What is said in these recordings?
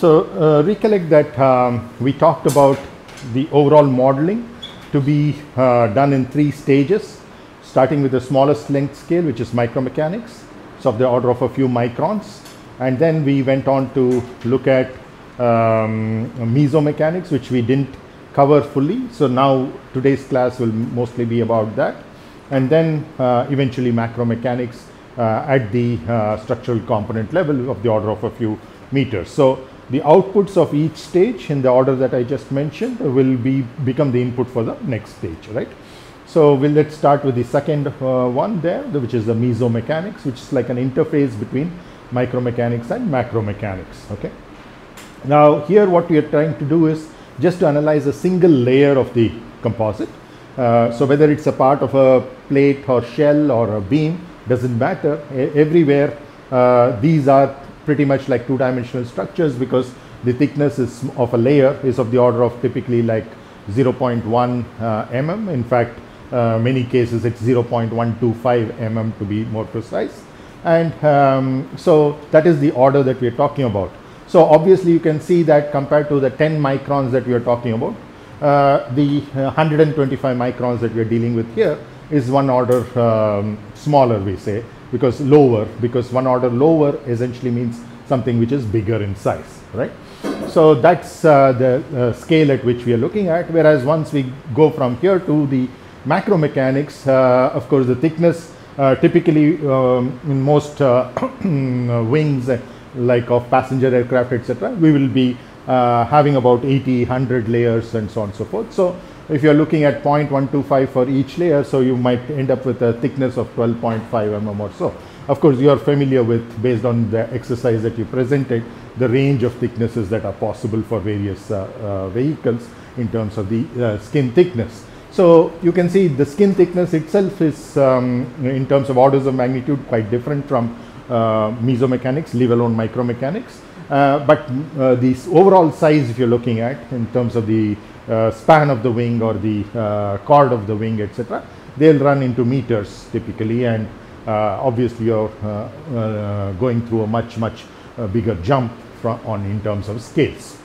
So uh, recollect that um, we talked about the overall modeling to be uh, done in three stages, starting with the smallest length scale, which is micromechanics, so of the order of a few microns, and then we went on to look at um, mesomechanics, which we didn't cover fully. So now today's class will mostly be about that, and then uh, eventually macromechanics uh, at the uh, structural component level of the order of a few meters. So the outputs of each stage in the order that I just mentioned will be become the input for the next stage, right? So we'll let's start with the second uh, one there, the, which is the mesomechanics, which is like an interface between micromechanics and macromechanics. Okay. Now here what we are trying to do is just to analyze a single layer of the composite. Uh, so whether it's a part of a plate or shell or a beam doesn't matter. E everywhere uh, these are pretty much like two dimensional structures because the thickness is of a layer is of the order of typically like 0.1 uh, mm. In fact, uh, many cases it's 0.125 mm to be more precise. And um, so that is the order that we are talking about. So obviously you can see that compared to the 10 microns that we are talking about, uh, the 125 microns that we are dealing with here is one order um, smaller we say because lower because one order lower essentially means something which is bigger in size right so that's uh, the uh, scale at which we are looking at whereas once we go from here to the macro mechanics uh, of course the thickness uh, typically um, in most wings like of passenger aircraft etc we will be uh, having about 80 100 layers and so on and so forth so if you are looking at 0.125 for each layer, so you might end up with a thickness of 12.5 mm or so. Of course, you are familiar with, based on the exercise that you presented, the range of thicknesses that are possible for various uh, uh, vehicles in terms of the uh, skin thickness. So you can see the skin thickness itself is, um, in terms of orders of magnitude, quite different from uh, mesomechanics, leave alone micromechanics. Uh, but uh, the overall size, if you're looking at, in terms of the uh, span of the wing or the uh, chord of the wing etc they'll run into meters typically and obviously you're going through a much much bigger jump from on in terms of scales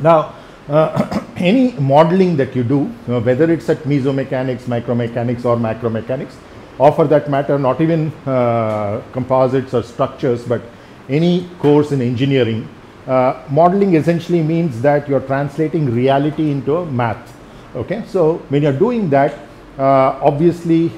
now uh, any modeling that you do, uh, whether it's at mesomechanics, micromechanics or macromechanics, or for that matter not even uh, composites or structures, but any course in engineering, uh, modeling essentially means that you're translating reality into a math. Okay, so when you're doing that, uh, obviously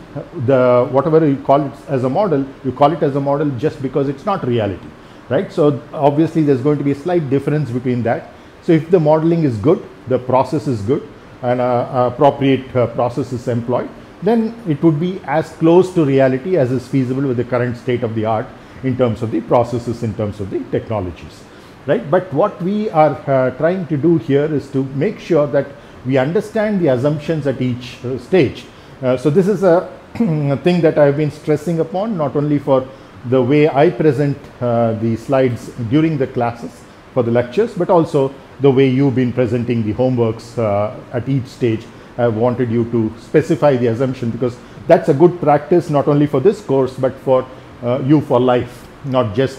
the whatever you call it as a model, you call it as a model just because it's not reality, right? So obviously there's going to be a slight difference between that. So if the modeling is good, the process is good, and uh, appropriate uh, process is employed, then it would be as close to reality as is feasible with the current state of the art in terms of the processes, in terms of the technologies right. But what we are uh, trying to do here is to make sure that we understand the assumptions at each uh, stage. Uh, so this is a thing that I have been stressing upon not only for the way I present uh, the slides during the classes for the lectures, but also the way you've been presenting the homeworks uh, at each stage. I wanted you to specify the assumption because that's a good practice not only for this course but for uh, you for life, not just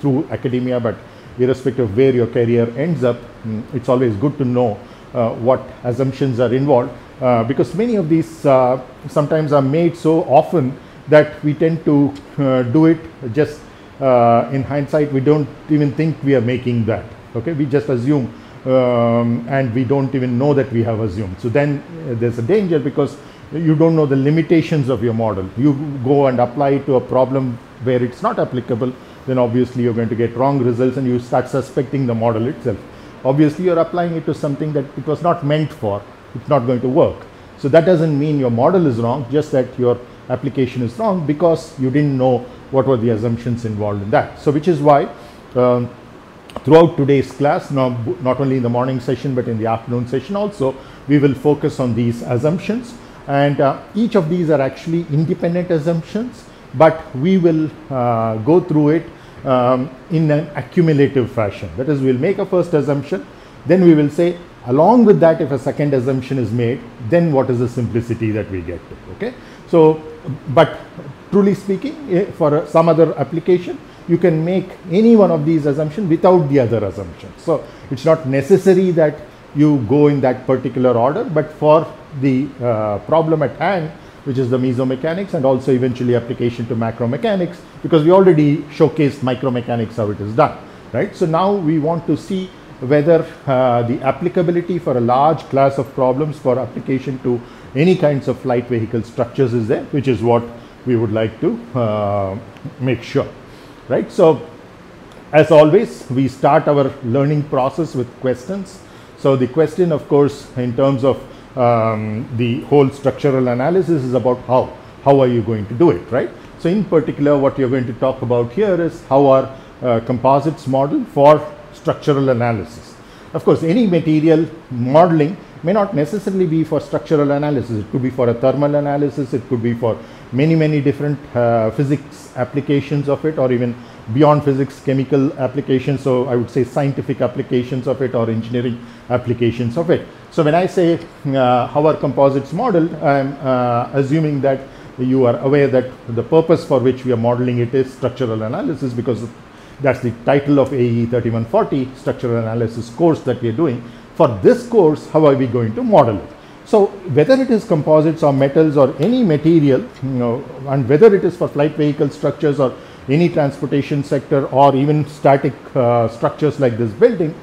through academia but irrespective of where your career ends up, mm, it's always good to know uh, what assumptions are involved uh, because many of these uh, sometimes are made so often that we tend to uh, do it just uh, in hindsight. We don't even think we are making that okay? We just assume um, and we don't even know that we have assumed. So then uh, there's a danger because you don't know the limitations of your model. You go and apply it to a problem where it's not applicable then obviously you're going to get wrong results and you start suspecting the model itself. Obviously you're applying it to something that it was not meant for, it's not going to work. So that doesn't mean your model is wrong, just that your application is wrong because you didn't know what were the assumptions involved in that. So which is why um, throughout today's class, now not only in the morning session but in the afternoon session also, we will focus on these assumptions and uh, each of these are actually independent assumptions but we will uh, go through it um, in an accumulative fashion. That is, we'll make a first assumption, then we will say, along with that, if a second assumption is made, then what is the simplicity that we get to, okay? So, but truly speaking, eh, for some other application, you can make any one of these assumptions without the other assumptions. So it's not necessary that you go in that particular order, but for the uh, problem at hand, which is the mesomechanics and also eventually application to macromechanics, because we already showcased micromechanics how it is done, right? So now we want to see whether uh, the applicability for a large class of problems for application to any kinds of flight vehicle structures is there, which is what we would like to uh, make sure, right? So as always, we start our learning process with questions. So the question, of course, in terms of um, the whole structural analysis is about how, how are you going to do it, right? So in particular, what you're going to talk about here is how our uh, composites model for structural analysis. Of course, any material modeling may not necessarily be for structural analysis. It could be for a thermal analysis. It could be for many, many different uh, physics applications of it or even beyond physics, chemical applications. So I would say scientific applications of it or engineering applications of it. So when I say uh, how are composites modeled, I'm uh, assuming that you are aware that the purpose for which we are modeling it is structural analysis because that's the title of AE 3140 structural analysis course that we are doing. For this course, how are we going to model it? So whether it is composites or metals or any material, you know, and whether it is for flight vehicle structures or any transportation sector or even static uh, structures like this building,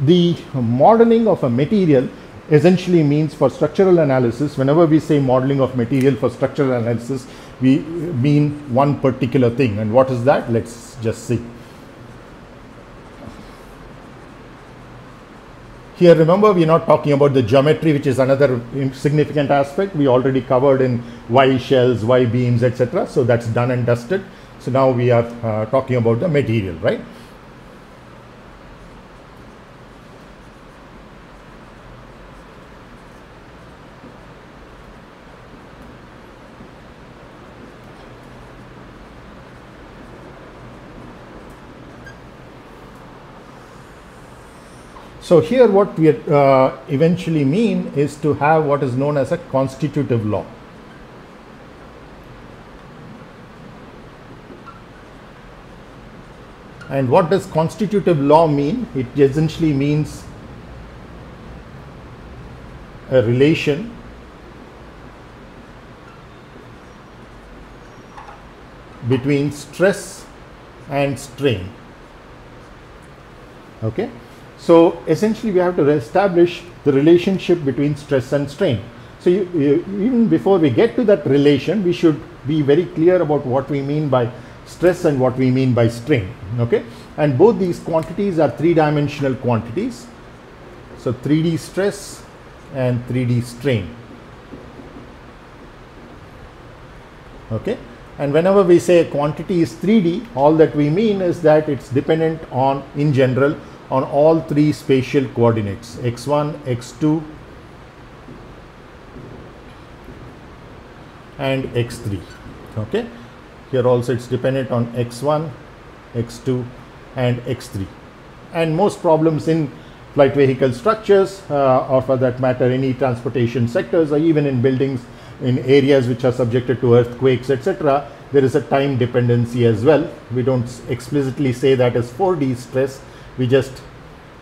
the modeling of a material essentially means for structural analysis, whenever we say modeling of material for structural analysis, we mean one particular thing. And what is that? Let's just see. Here remember we are not talking about the geometry which is another significant aspect we already covered in Y shells, Y beams etc. So that's done and dusted. So now we are uh, talking about the material right. So here what we uh, eventually mean is to have what is known as a constitutive law. And what does constitutive law mean? It essentially means a relation between stress and strain. Okay. So essentially we have to establish the relationship between stress and strain. So you, you, even before we get to that relation, we should be very clear about what we mean by stress and what we mean by strain. Okay, and both these quantities are three-dimensional quantities. So 3D stress and 3D strain. Okay, and whenever we say a quantity is 3D, all that we mean is that it's dependent on, in general, on all three spatial coordinates x1, x2 and x3 okay here also it's dependent on x1 x2 and x3 and most problems in flight vehicle structures uh, or for that matter any transportation sectors or even in buildings in areas which are subjected to earthquakes etc there is a time dependency as well. We don't explicitly say that as 4d stress. We just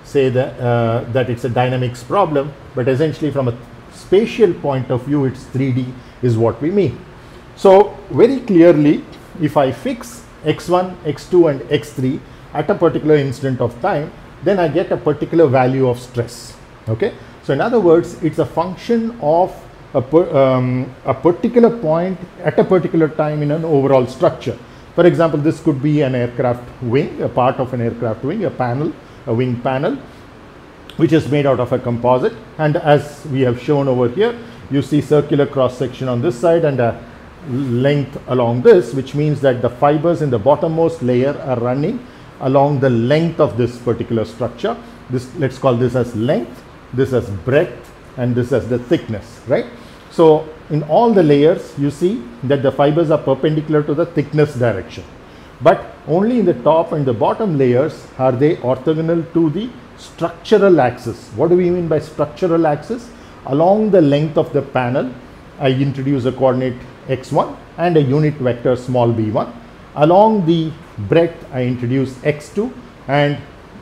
say that, uh, that it's a dynamics problem, but essentially from a spatial point of view, it's 3D is what we mean. So very clearly, if I fix x1, x2 and x3 at a particular instant of time, then I get a particular value of stress. Okay. So in other words, it's a function of a, um, a particular point at a particular time in an overall structure. For example, this could be an aircraft wing, a part of an aircraft wing, a panel, a wing panel, which is made out of a composite. And as we have shown over here, you see circular cross section on this side and a length along this, which means that the fibers in the bottommost layer are running along the length of this particular structure. This let's call this as length, this as breadth, and this as the thickness, right? So in all the layers, you see that the fibers are perpendicular to the thickness direction. But only in the top and the bottom layers are they orthogonal to the structural axis. What do we mean by structural axis? Along the length of the panel, I introduce a coordinate x1 and a unit vector small b1. Along the breadth I introduce x2 and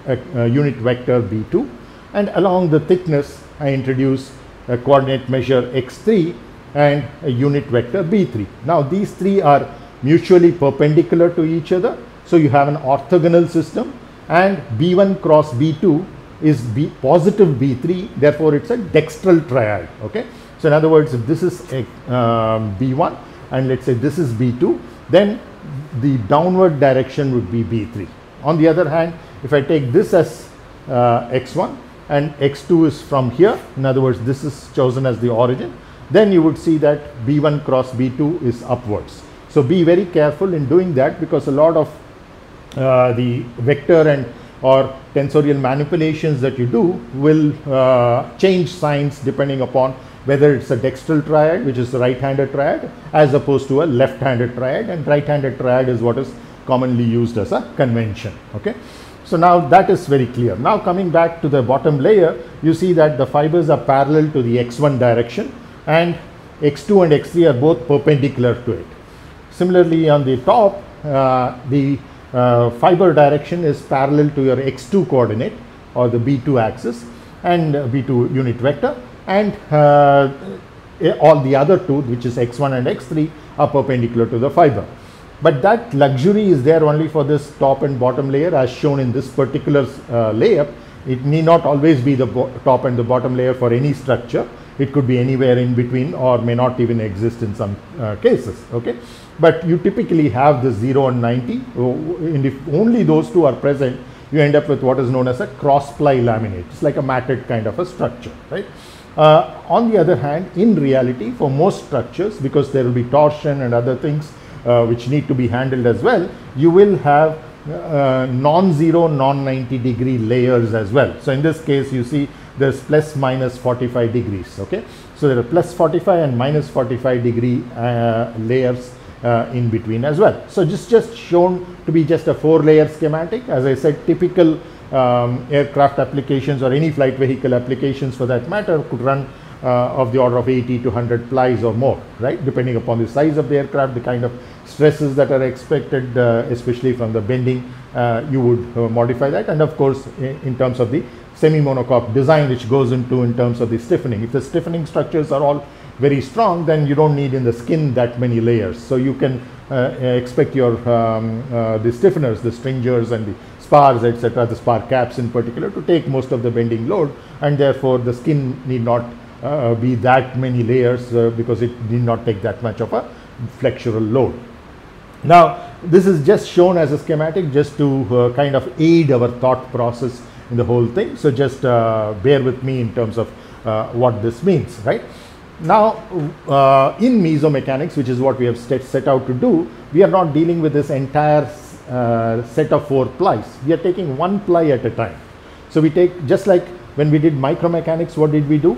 a, a unit vector b2 and along the thickness I introduce a coordinate measure x3 and a unit vector b3. Now these three are mutually perpendicular to each other. So you have an orthogonal system and b1 cross b2 is b positive b3 therefore it's a dextral triad okay. So in other words if this is a, um, b1 and let's say this is b2 then the downward direction would be b3. On the other hand if I take this as uh, x1 and x2 is from here in other words this is chosen as the origin then you would see that b1 cross b2 is upwards. So be very careful in doing that because a lot of uh, the vector and or tensorial manipulations that you do will uh, change signs depending upon whether it's a dextral triad which is the right-handed triad as opposed to a left-handed triad and right-handed triad is what is commonly used as a convention okay? So now that is very clear. Now coming back to the bottom layer you see that the fibers are parallel to the x1 direction and x2 and x3 are both perpendicular to it. Similarly on the top uh, the uh, fiber direction is parallel to your x2 coordinate or the b2 axis and uh, b2 unit vector and uh, all the other two which is x1 and x3 are perpendicular to the fiber. But that luxury is there only for this top and bottom layer as shown in this particular uh, layer. It need not always be the top and the bottom layer for any structure. It could be anywhere in between or may not even exist in some uh, cases. Okay but you typically have the 0 and 90 and if only those two are present you end up with what is known as a cross ply laminate it's like a matted kind of a structure right uh, on the other hand in reality for most structures because there will be torsion and other things uh, which need to be handled as well you will have uh, non-zero non-90 degree layers as well. So in this case you see there's plus minus 45 degrees okay? So there are plus 45 and minus 45 degree uh, layers uh, in between as well. So just just shown to be just a four layer schematic. As I said typical um, aircraft applications or any flight vehicle applications for that matter could run uh, of the order of 80 to 100 plies or more right? Depending upon the size of the aircraft the kind of stresses that are expected uh, especially from the bending uh, you would uh, modify that. And of course in, in terms of the semi monocoque design which goes into in terms of the stiffening. If the stiffening structures are all very strong, then you don't need in the skin that many layers. So you can uh, expect your um, uh, the stiffeners, the stringers and the spars, etc., the spar caps in particular, to take most of the bending load, and therefore the skin need not uh, be that many layers uh, because it need not take that much of a flexural load. Now, this is just shown as a schematic just to uh, kind of aid our thought process in the whole thing. So just uh, bear with me in terms of what this means, right? Now, uh, in mesomechanics, which is what we have set out to do, we are not dealing with this entire uh, set of four plies. We are taking one ply at a time. So we take just like when we did micromechanics, what did we do?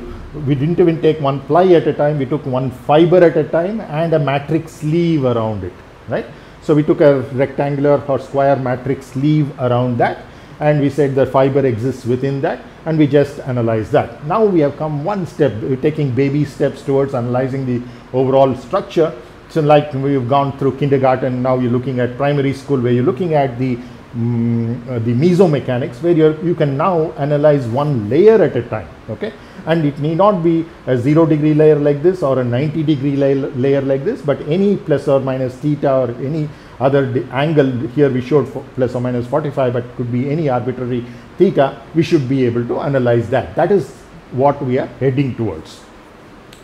We didn't even take one ply at a time. We took one fiber at a time and a matrix sleeve around it, right? So we took a rectangular or square matrix sleeve around that and we said the fiber exists within that and we just analyze that. Now we have come one step, we're taking baby steps towards analyzing the overall structure. So like we've gone through kindergarten, now you're looking at primary school where you're looking at the um, uh, the mesomechanics where you you can now analyze one layer at a time okay? And it need not be a 0 degree layer like this or a 90 degree layer, layer like this but any plus or minus theta or any other angle here we showed plus or minus 45 but could be any arbitrary theta we should be able to analyze that. That is what we are heading towards.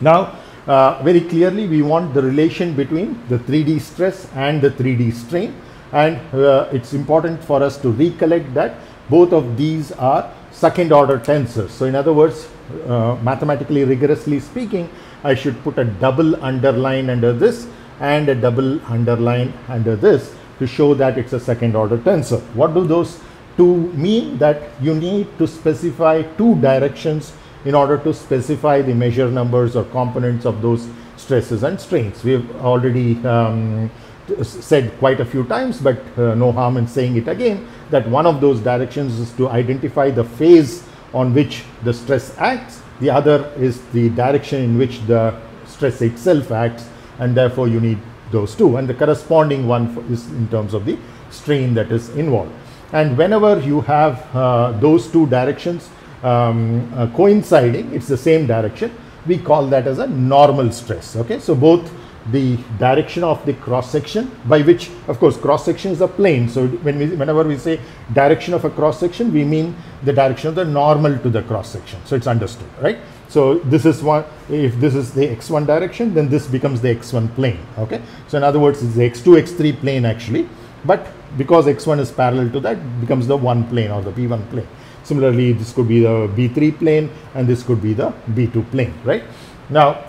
Now uh, very clearly we want the relation between the 3d stress and the 3d strain and uh, it's important for us to recollect that both of these are second order tensors so in other words uh, mathematically rigorously speaking I should put a double underline under this and a double underline under this to show that it's a second order tensor. What do those two mean? That you need to specify two directions in order to specify the measure numbers or components of those stresses and strains. We have already um, said quite a few times, but uh, no harm in saying it again, that one of those directions is to identify the phase on which the stress acts. The other is the direction in which the stress itself acts and therefore you need those two and the corresponding one is in terms of the strain that is involved. And whenever you have uh, those two directions um, uh, coinciding, it's the same direction, we call that as a normal stress. Okay, so both the direction of the cross section by which of course cross section is a plane so when we whenever we say direction of a cross section we mean the direction of the normal to the cross section so it's understood right? So this is one if this is the x1 direction then this becomes the x1 plane okay? So in other words it's the x2 x3 plane actually. But because x1 is parallel to that becomes the one plane or the b1 plane similarly this could be the b3 plane and this could be the b2 plane right? Now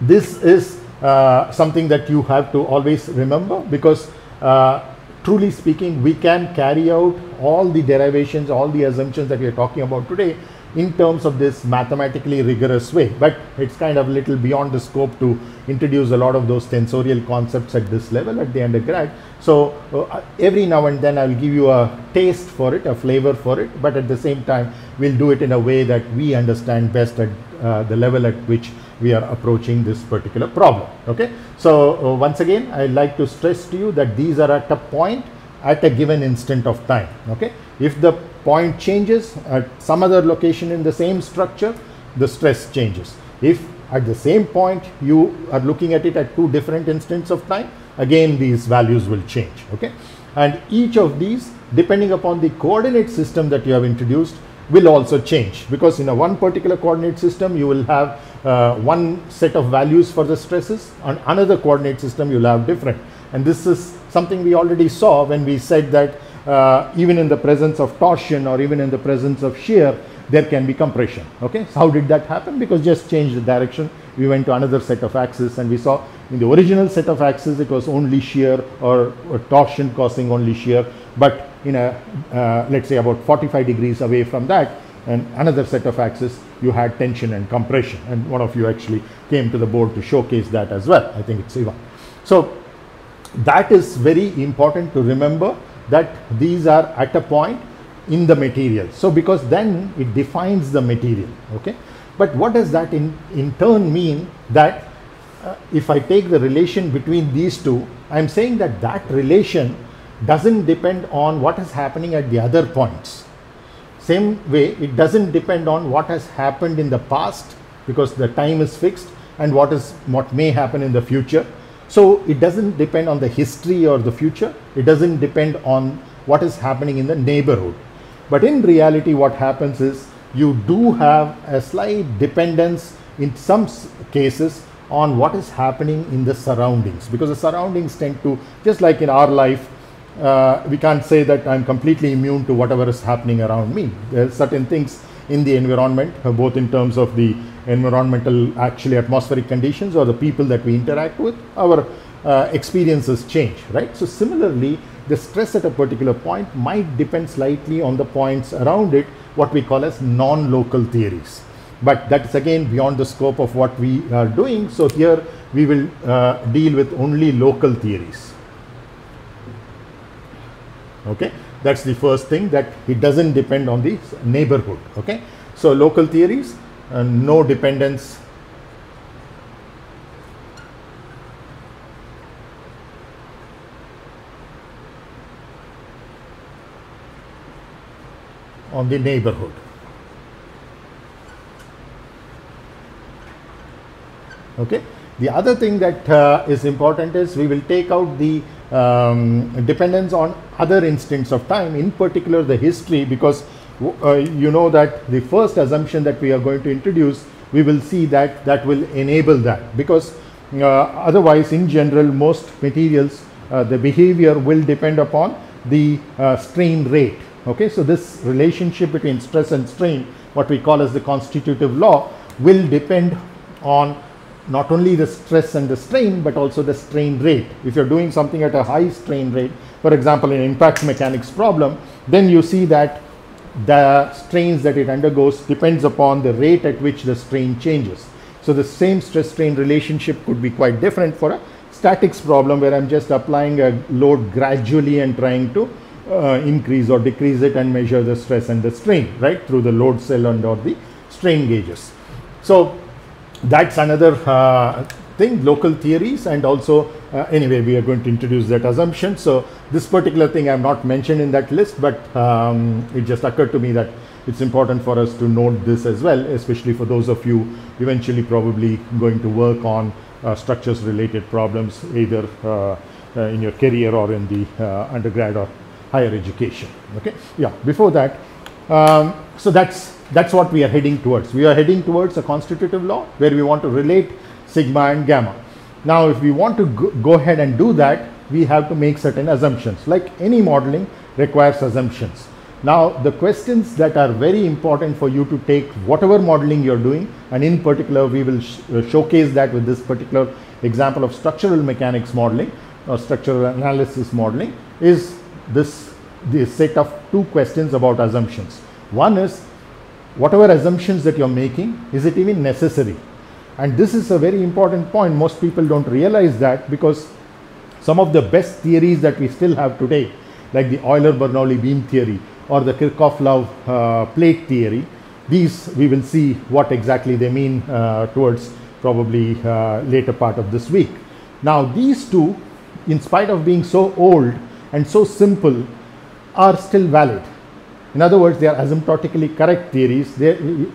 this is uh, something that you have to always remember because uh, truly speaking we can carry out all the derivations all the assumptions that we are talking about today in terms of this mathematically rigorous way but it's kind of a little beyond the scope to introduce a lot of those tensorial concepts at this level at the undergrad. So uh, every now and then i'll give you a taste for it a flavor for it but at the same time we'll do it in a way that we understand best at uh, the level at which we are approaching this particular problem okay? So uh, once again i'd like to stress to you that these are at a point at a given instant of time okay? If the point changes at some other location in the same structure the stress changes. If at the same point you are looking at it at two different instants of time again these values will change okay? And each of these depending upon the coordinate system that you have introduced will also change. Because in a one particular coordinate system you will have uh, one set of values for the stresses on another coordinate system you'll have different. And this is something we already saw when we said that uh, even in the presence of torsion or even in the presence of shear there can be compression okay? So how did that happen? Because just change the direction we went to another set of axes and we saw in the original set of axes it was only shear or, or torsion causing only shear. But in a uh, let's say about 45 degrees away from that and another set of axes you had tension and compression. And one of you actually came to the board to showcase that as well. I think it's Ivan. So that is very important to remember that these are at a point in the material. So because then it defines the material okay? But what does that in in turn mean that uh, if i take the relation between these two i'm saying that that relation doesn't depend on what is happening at the other points. Same way it doesn't depend on what has happened in the past because the time is fixed and what is what may happen in the future so it doesn't depend on the history or the future. It doesn't depend on what is happening in the neighborhood. But in reality what happens is you do have a slight dependence in some cases on what is happening in the surroundings. Because the surroundings tend to just like in our life uh, we can't say that I'm completely immune to whatever is happening around me. There are certain things in the environment, uh, both in terms of the environmental, actually atmospheric conditions or the people that we interact with, our uh, experiences change, right? So similarly, the stress at a particular point might depend slightly on the points around it, what we call as non-local theories. But that's again beyond the scope of what we are doing. So here we will uh, deal with only local theories okay that's the first thing that it doesn't depend on the neighborhood okay? So local theories uh, no dependence. On the neighborhood. Okay the other thing that uh, is important is we will take out the um, dependence on other instants of time, in particular the history, because uh, you know that the first assumption that we are going to introduce, we will see that that will enable that because uh, otherwise in general most materials uh, the behavior will depend upon the uh, strain rate. Okay, so this relationship between stress and strain, what we call as the constitutive law, will depend on not only the stress and the strain but also the strain rate. If you're doing something at a high strain rate, for example in impact mechanics problem, then you see that the strains that it undergoes depends upon the rate at which the strain changes. So the same stress strain relationship could be quite different for a statics problem where I'm just applying a load gradually and trying to uh, increase or decrease it and measure the stress and the strain right through the load cell and or the strain gauges. So that's another uh, thing local theories and also uh, anyway, we are going to introduce that assumption. So this particular thing I'm not mentioned in that list, but um, it just occurred to me that it's important for us to note this as well, especially for those of you eventually probably going to work on uh, structures related problems, either uh, uh, in your career or in the uh, undergrad or higher education. Okay, yeah. Before that, um, so that's that's what we are heading towards. We are heading towards a constitutive law where we want to relate sigma and gamma. Now, if we want to go, ahead and do that, we have to make certain assumptions. Like any modeling requires assumptions. Now, the questions that are very important for you to take whatever modeling you're doing, and in particular, we will sh uh, showcase that with this particular example of structural mechanics modeling or structural analysis modeling, is this, this set of two questions about assumptions. One is whatever assumptions that you're making, is it even necessary? And this is a very important point. Most people don't realize that because some of the best theories that we still have today, like the Euler-Bernoulli beam theory or the Kirchhoff-Love uh, plate theory, these we will see what exactly they mean uh, towards probably uh, later part of this week. Now these two, in spite of being so old and so simple, are still valid. In other words, they are asymptotically correct theories. They,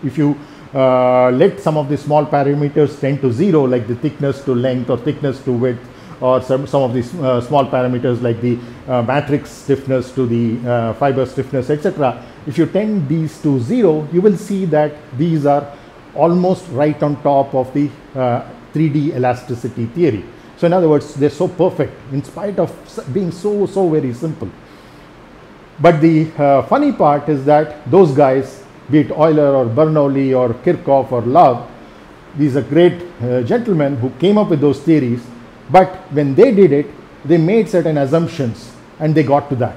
if you uh, let some of the small parameters tend to zero like the thickness to length or thickness to width or some, some of these uh, small parameters like the uh, matrix stiffness to the uh, fiber stiffness etc. If you tend these to zero you will see that these are almost right on top of the 3D uh, elasticity theory. So in other words they are so perfect in spite of being so so very simple. But the uh, funny part is that those guys be it Euler or Bernoulli or Kirchhoff or Love, these are great uh, gentlemen who came up with those theories, but when they did it, they made certain assumptions and they got to that.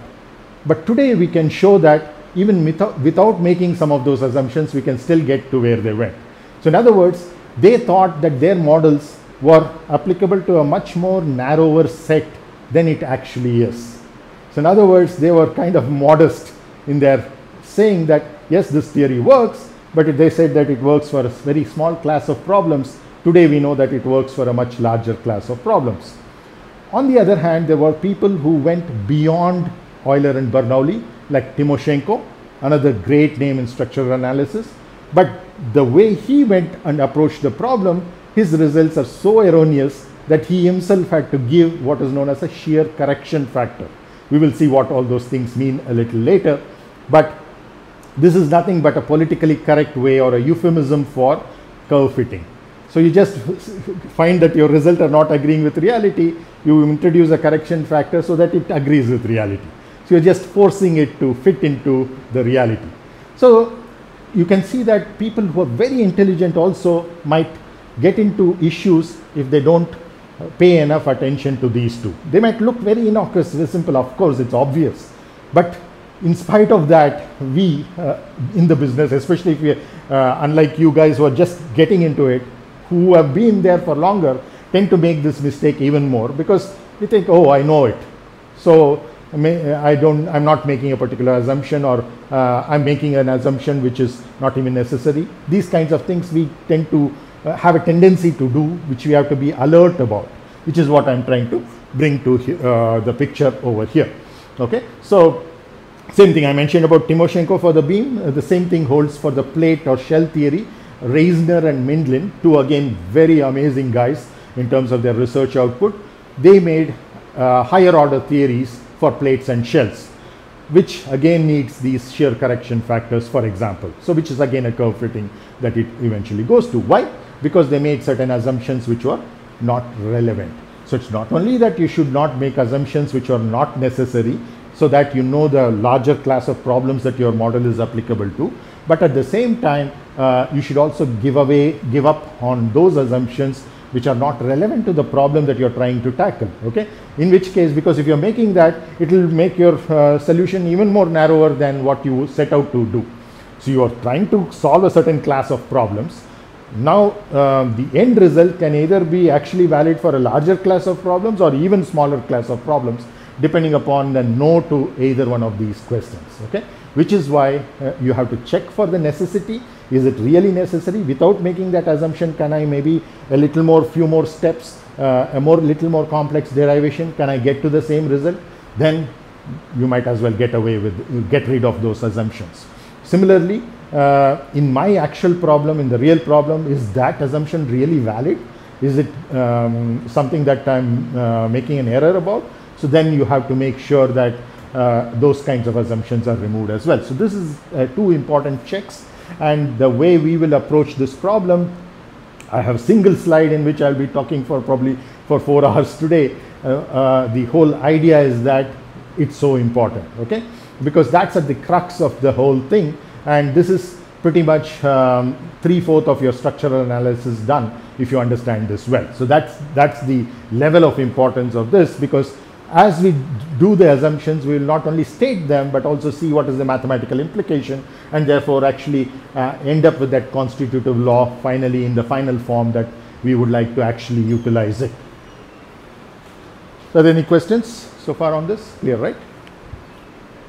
But today we can show that even without, without making some of those assumptions, we can still get to where they went. So in other words, they thought that their models were applicable to a much more narrower set than it actually is. So in other words, they were kind of modest in their saying that yes, this theory works, but they said that it works for a very small class of problems. Today we know that it works for a much larger class of problems. On the other hand, there were people who went beyond Euler and Bernoulli, like Timoshenko, another great name in structural analysis. But the way he went and approached the problem, his results are so erroneous that he himself had to give what is known as a shear correction factor. We will see what all those things mean a little later. But this is nothing but a politically correct way or a euphemism for curve fitting. So you just find that your results are not agreeing with reality, you introduce a correction factor so that it agrees with reality. So you're just forcing it to fit into the reality. So you can see that people who are very intelligent also might get into issues if they don't pay enough attention to these two. They might look very innocuous, very simple, of course, it's obvious. But in spite of that, we uh, in the business, especially if we, uh, unlike you guys who are just getting into it, who have been there for longer, tend to make this mistake even more because we think, oh, I know it. So I don't, I'm not making a particular assumption or uh, I'm making an assumption which is not even necessary. These kinds of things we tend to uh, have a tendency to do, which we have to be alert about, which is what I'm trying to bring to uh, the picture over here. Okay, so same thing I mentioned about Timoshenko for the beam, uh, the same thing holds for the plate or shell theory. Reissner and Mindlin, two again very amazing guys in terms of their research output, they made uh, higher order theories for plates and shells, which again needs these shear correction factors, for example. So, which is again a curve fitting that it eventually goes to. Why? Because they made certain assumptions which were not relevant. So, it's not only that you should not make assumptions which are not necessary, so that you know the larger class of problems that your model is applicable to. But at the same time, uh, you should also give away, give up on those assumptions which are not relevant to the problem that you're trying to tackle. Okay, in which case, because if you're making that, it will make your uh, solution even more narrower than what you set out to do. So you are trying to solve a certain class of problems. Now, um, the end result can either be actually valid for a larger class of problems or even smaller class of problems depending upon the no to either one of these questions okay which is why uh, you have to check for the necessity is it really necessary without making that assumption can i maybe a little more few more steps uh, a more little more complex derivation, can I get to the same result? Then you might as well get away with, get rid of those assumptions. Similarly, uh, in my actual problem, in the real problem, is that assumption really valid? Is it um, something that I'm uh, making an error about? So then you have to make sure that uh, those kinds of assumptions are removed as well. So this is uh, two important checks and the way we will approach this problem, I have a single slide in which I'll be talking for probably for four hours today. Uh, uh, the whole idea is that it's so important, okay? Because that's at the crux of the whole thing and this is pretty much um, three-fourths of your structural analysis done if you understand this well. So that's, that's the level of importance of this because as we do the assumptions, we will not only state them, but also see what is the mathematical implication and therefore actually uh, end up with that constitutive law finally in the final form that we would like to actually utilize it. Are there any questions so far on this? Clear, right?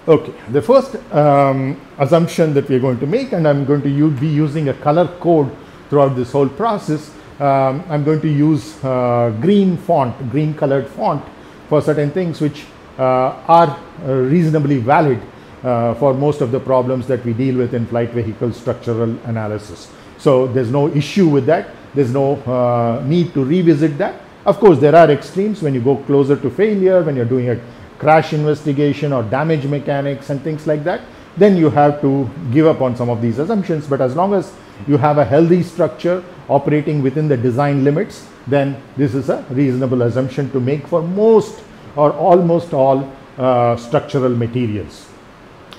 Okay, the first um, assumption that we are going to make, and I'm going to be using a color code throughout this whole process. Um, I'm going to use uh, green font, green colored font for certain things which uh, are uh, reasonably valid uh, for most of the problems that we deal with in flight vehicle structural analysis. So there's no issue with that. There's no uh, need to revisit that. Of course, there are extremes when you go closer to failure, when you're doing a crash investigation or damage mechanics and things like that, then you have to give up on some of these assumptions. But as long as you have a healthy structure operating within the design limits, then this is a reasonable assumption to make for most or almost all uh, structural materials.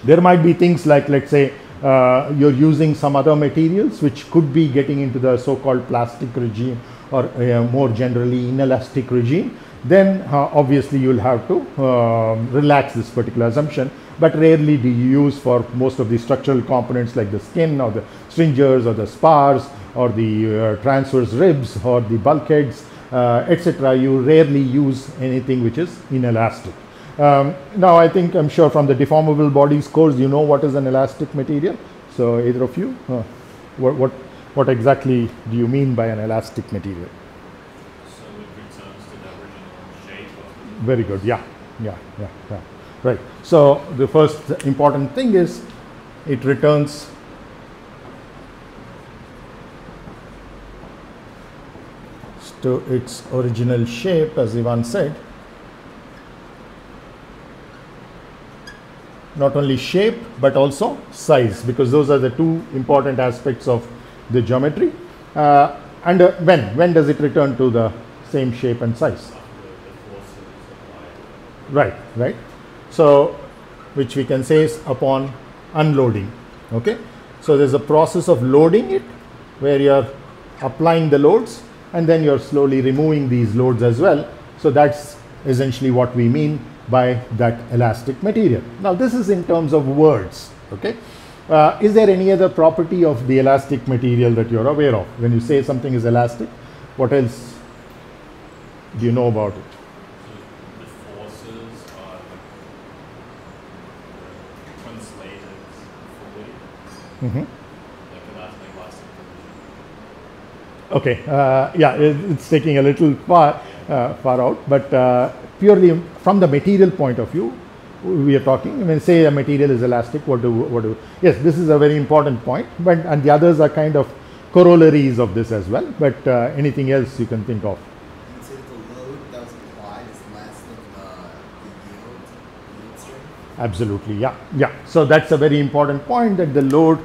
There might be things like, let's say, uh, you're using some other materials which could be getting into the so-called plastic regime or uh, more generally inelastic regime, then uh, obviously you'll have to um, relax this particular assumption. But rarely do you use for most of the structural components like the skin or the stringers or the spars or the uh, transverse ribs or the bulkheads, uh, etc. You rarely use anything which is inelastic. Um, now I think I'm sure from the deformable bodies course you know what is an elastic material. So either of you, uh, what, what, what exactly do you mean by an elastic material? So it returns to the original shape of Very good. Yeah, yeah, yeah, yeah. Right. So the first important thing is it returns to its original shape, as Ivan said. Not only shape but also size, because those are the two important aspects of the geometry. Uh, and uh, when when does it return to the same shape and size? the, the forces applied. Right, right. So, which we can say is upon unloading. Okay. So there's a process of loading it where you're applying the loads and then you're slowly removing these loads as well. So that's essentially what we mean by that elastic material. Now this is in terms of words. Okay. Uh, is there any other property of the elastic material that you're aware of? When you say something is elastic, what else do you know about it? So the forces are like translated fully, Mhm. like elastic elastic Okay, uh, yeah, it- it's taking a little far, uh, far out, but uh, purely from the material point of view, we are talking. When say a material is elastic, what do what do? Yes, this is a very important point, but and the others are kind of corollaries of this as well. But uh, anything else you can think of? Consider the load that was applied is less than the, the yield, yield strength. Absolutely, yeah, yeah. So that's a very important point that the load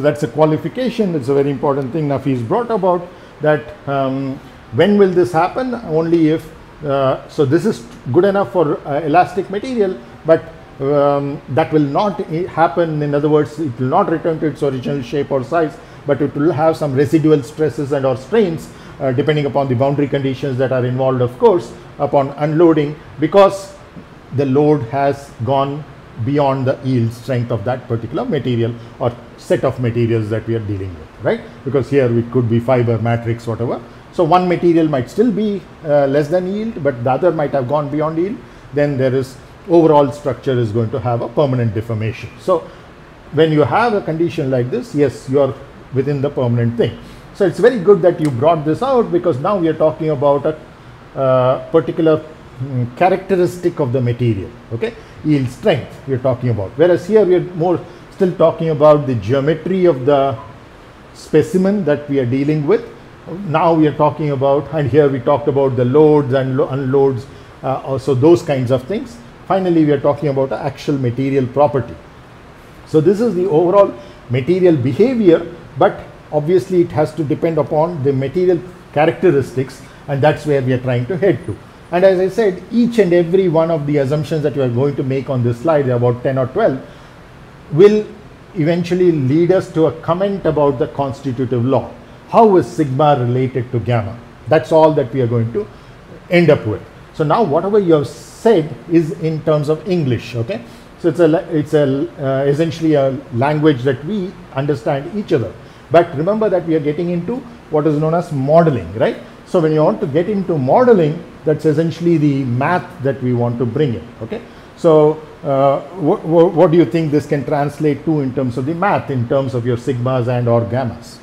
So that's a qualification. It's a very important thing Nafi's brought about that um, when will this happen? Only if, uh, so this is good enough for uh, elastic material, but um, that will not happen. In other words, it will not return to its original shape or size, but it will have some residual stresses and or strains uh, depending upon the boundary conditions that are involved, of course, upon unloading because the load has gone beyond the yield strength of that particular material or set of materials that we are dealing with, right? Because here it could be fiber, matrix, whatever. So one material might still be uh, less than yield, but the other might have gone beyond yield. Then there is overall structure is going to have a permanent deformation. So when you have a condition like this, yes, you are within the permanent thing. So it's very good that you brought this out because now we are talking about a uh, particular characteristic of the material. Okay, yield strength we are talking about. Whereas here we are more still talking about the geometry of the specimen that we are dealing with. Now we are talking about, and here we talked about the loads and lo- unloads, uh, also those kinds of things. Finally, we are talking about actual material property. So this is the overall material behavior, but obviously it has to depend upon the material characteristics and that's where we are trying to head to. And as I said, each and every one of the assumptions that you are going to make on this slide, about 10 or 12, will eventually lead us to a comment about the constitutive law. How is sigma related to gamma? That's all that we are going to end up with. So now whatever you have said is in terms of English, okay? So it's a it's a uh, essentially a language that we understand each other. But remember that we are getting into what is known as modeling, right? So when you want to get into modeling, that's essentially the math that we want to bring in, okay? So uh, wh- wh- what do you think this can translate to in terms of the math, in terms of your sigmas and or gammas?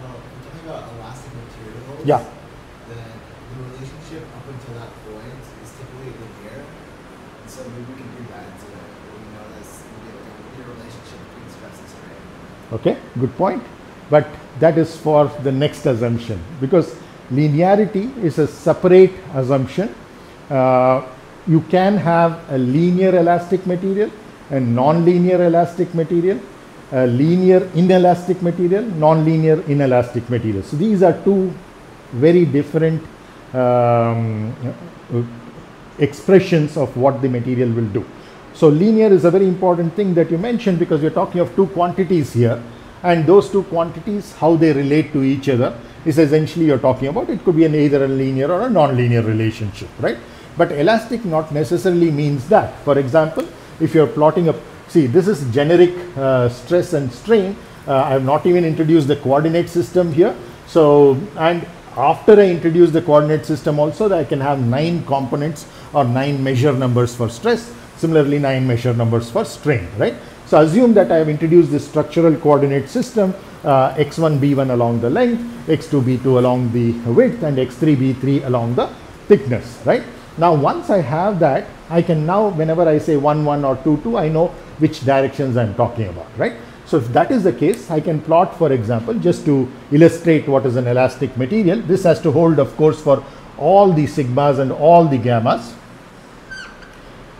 Well, if we're talking about elastic materials. Yeah. Then the relationship up until that point is typically linear. And so maybe we can do that to what we know as maybe like a linear relationship between stress and strain. Okay, good point. But that is for the next assumption because linearity is a separate assumption. Uh, you can have a linear elastic material, a non-linear elastic material, a linear inelastic material, non-linear inelastic material. So these are two very different um, expressions of what the material will do. So linear is a very important thing that you mentioned because we're talking of two quantities here and those two quantities, how they relate to each other is essentially you're talking about. It could be an either a linear or a non-linear relationship, right? But elastic not necessarily means that. For example, if you're plotting a, see this is generic uh, stress and strain. Uh, I have not even introduced the coordinate system here. So, and after I introduce the coordinate system also, I can have nine components or nine measure numbers for stress. Similarly, nine measure numbers for strain, right? So assume that I have introduced this structural coordinate system, uh, x1, b1 along the length, x2, b2 along the width, and x3, b3 along the thickness, right? Now, once I have that, I can now, whenever I say 1, 1 or 2, 2, I know which directions I'm talking about, right? So if that is the case, I can plot, for example, just to illustrate what is an elastic material. This has to hold, of course, for all the sigmas and all the gammas.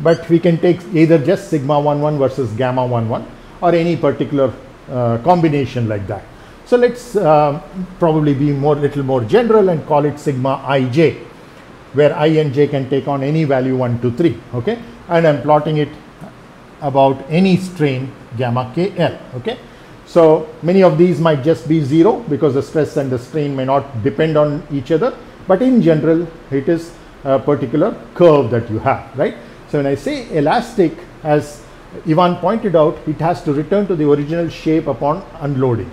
But we can take either just sigma 1 1 versus gamma 1 1 or any particular uh, combination like that. So let's uh, probably be more little more general and call it sigma ij, where i and j can take on any value 1 to 3. Okay, and I'm plotting it about any strain gamma kl. Okay, so many of these might just be zero because the stress and the strain may not depend on each other, but in general, it is a particular curve that you have, right? So when I say elastic, as Ivan pointed out, it has to return to the original shape upon unloading.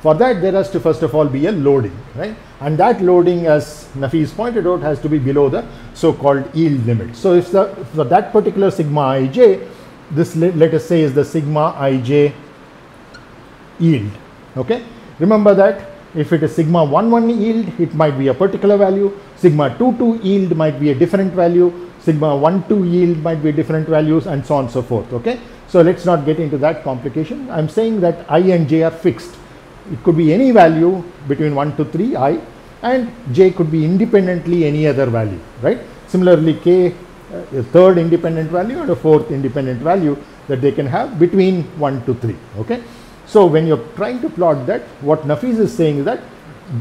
For that, there has to first of all be a loading, right? And that loading, as Nafis pointed out, has to be below the so-called yield limit. So if the that particular sigma ij, this let, let us say is the sigma ij yield. Okay. Remember that if it is sigma 1 1 yield, it might be a particular value. Sigma 2 2 yield might be a different value. Sigma 1 2 yield might be different values, and so on and so forth. Okay. So let's not get into that complication. I'm saying that i and j are fixed. It could be any value between 1 to 3 i, and j could be independently any other value, right? Similarly, k k a third independent value and a fourth independent value that they can have between 1 to 3 okay so when you're trying to plot that what nafis is saying is that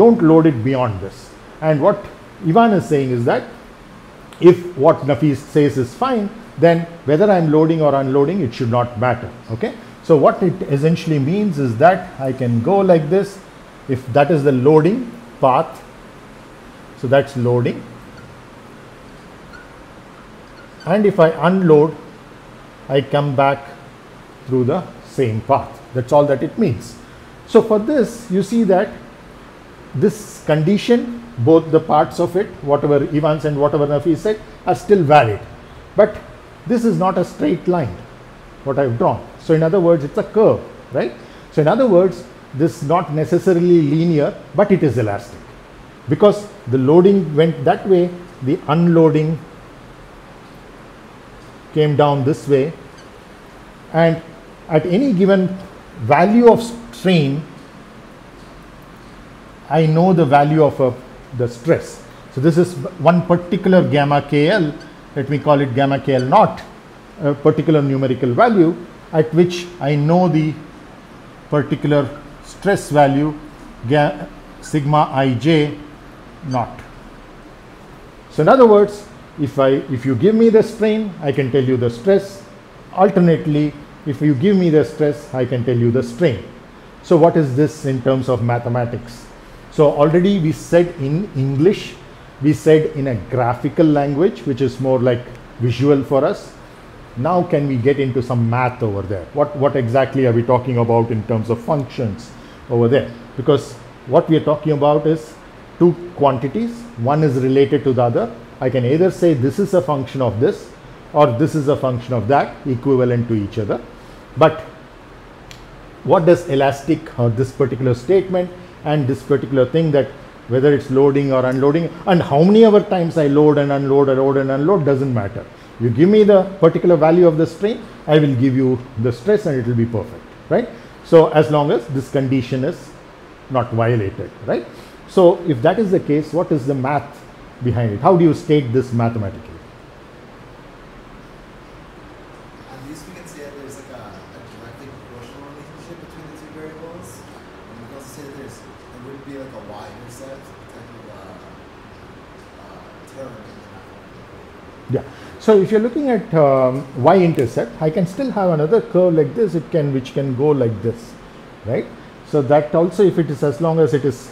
don't load it beyond this and what ivan is saying is that if what nafis says is fine then whether i'm loading or unloading it should not matter okay so what it essentially means is that i can go like this if that is the loading path So that's loading. And if I unload, I come back through the same path. That's all that it means. So for this, you see that this condition, both the parts of it, whatever Ivan's and whatever Nafi said, are still valid. But this is not a straight line, what I've drawn. So in other words, it's a curve, right? So in other words, this is not necessarily linear, but it is elastic. Because the loading went that way, the unloading came down this way and at any given value of strain I know the value of a, the stress. So this is one particular gamma KL, let me call it gamma KL naught, a particular numerical value at which I know the particular stress value sigma ij naught. So in other words, if I if you give me the strain, I can tell you the stress. Alternately, if you give me the stress, I can tell you the strain. So what is this in terms of mathematics? So already we said in English, we said in a graphical language, which is more like visual for us. Now can we get into some math over there? What, what exactly are we talking about in terms of functions over there? Because what we are talking about is two quantities. One is related to the other. I can either say this is a function of this or this is a function of that equivalent to each other. But what does elastic or this particular statement and this particular thing that whether it's loading or unloading and how many ever times I load and unload load and unload doesn't matter. You give me the particular value of the strain, I will give you the stress and it will be perfect, right? So as long as this condition is not violated, right? So if that is the case, what is the math behind it? How do you state this mathematically? At least we can say that there's like a, a directly proportional relationship between the two variables. And we can also say that there's there would be like a y-intercept type of uh, uh, term in the mathematical Yeah. So if you're looking at um, y-intercept, I can still have another curve like this. It can which can go like this, right? So that also, if it is as long as it is,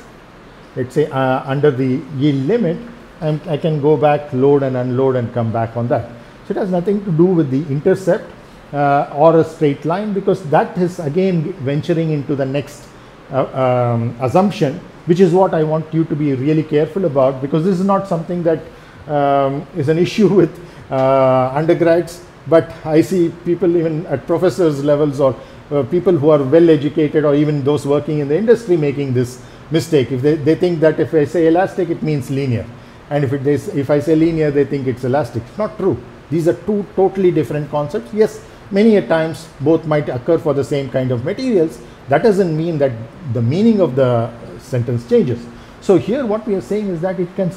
let's say uh, under the yield limit, I'm, I can go back, load and unload, and come back on that. So it has nothing to do with the intercept uh, or a straight line because that is again venturing into the next uh, um, assumption, which is what I want you to be really careful about because this is not something that um, is an issue with undergrads, but I see people even at professors levels or uh, people who are well educated or even those working in the industry making this mistake. If they, they think that if I say elastic, it means linear. And if, if I say linear, they think it's elastic. It's not true. These are two totally different concepts. Yes, many a times both might occur for the same kind of materials. That doesn't mean that the meaning of the sentence changes. So here what we are saying is that it can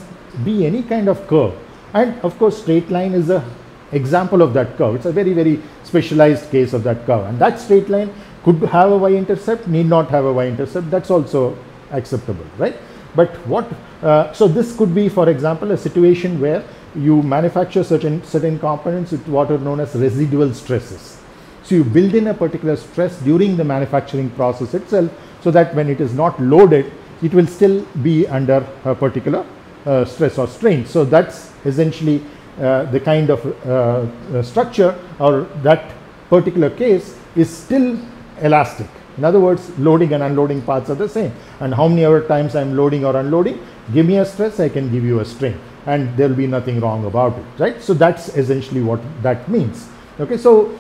be any kind of curve. And of course, straight line is a example of that curve. It's a very, very specialized case of that curve. And that straight line could have a y-intercept, need not have a y-intercept. That's also acceptable, right? But what, uh, so this could be, for example, a situation where you manufacture certain, certain components with what are known as residual stresses. So you build in a particular stress during the manufacturing process itself so that when it is not loaded, it will still be under a particular uh, stress or strain. So that's essentially uh, the kind of uh, uh, structure or that particular case is still elastic. In other words, loading and unloading paths are the same. And how many ever times I'm loading or unloading, give me a stress, I can give you a strain. And there will be nothing wrong about it, right? So that's essentially what that means. Okay, so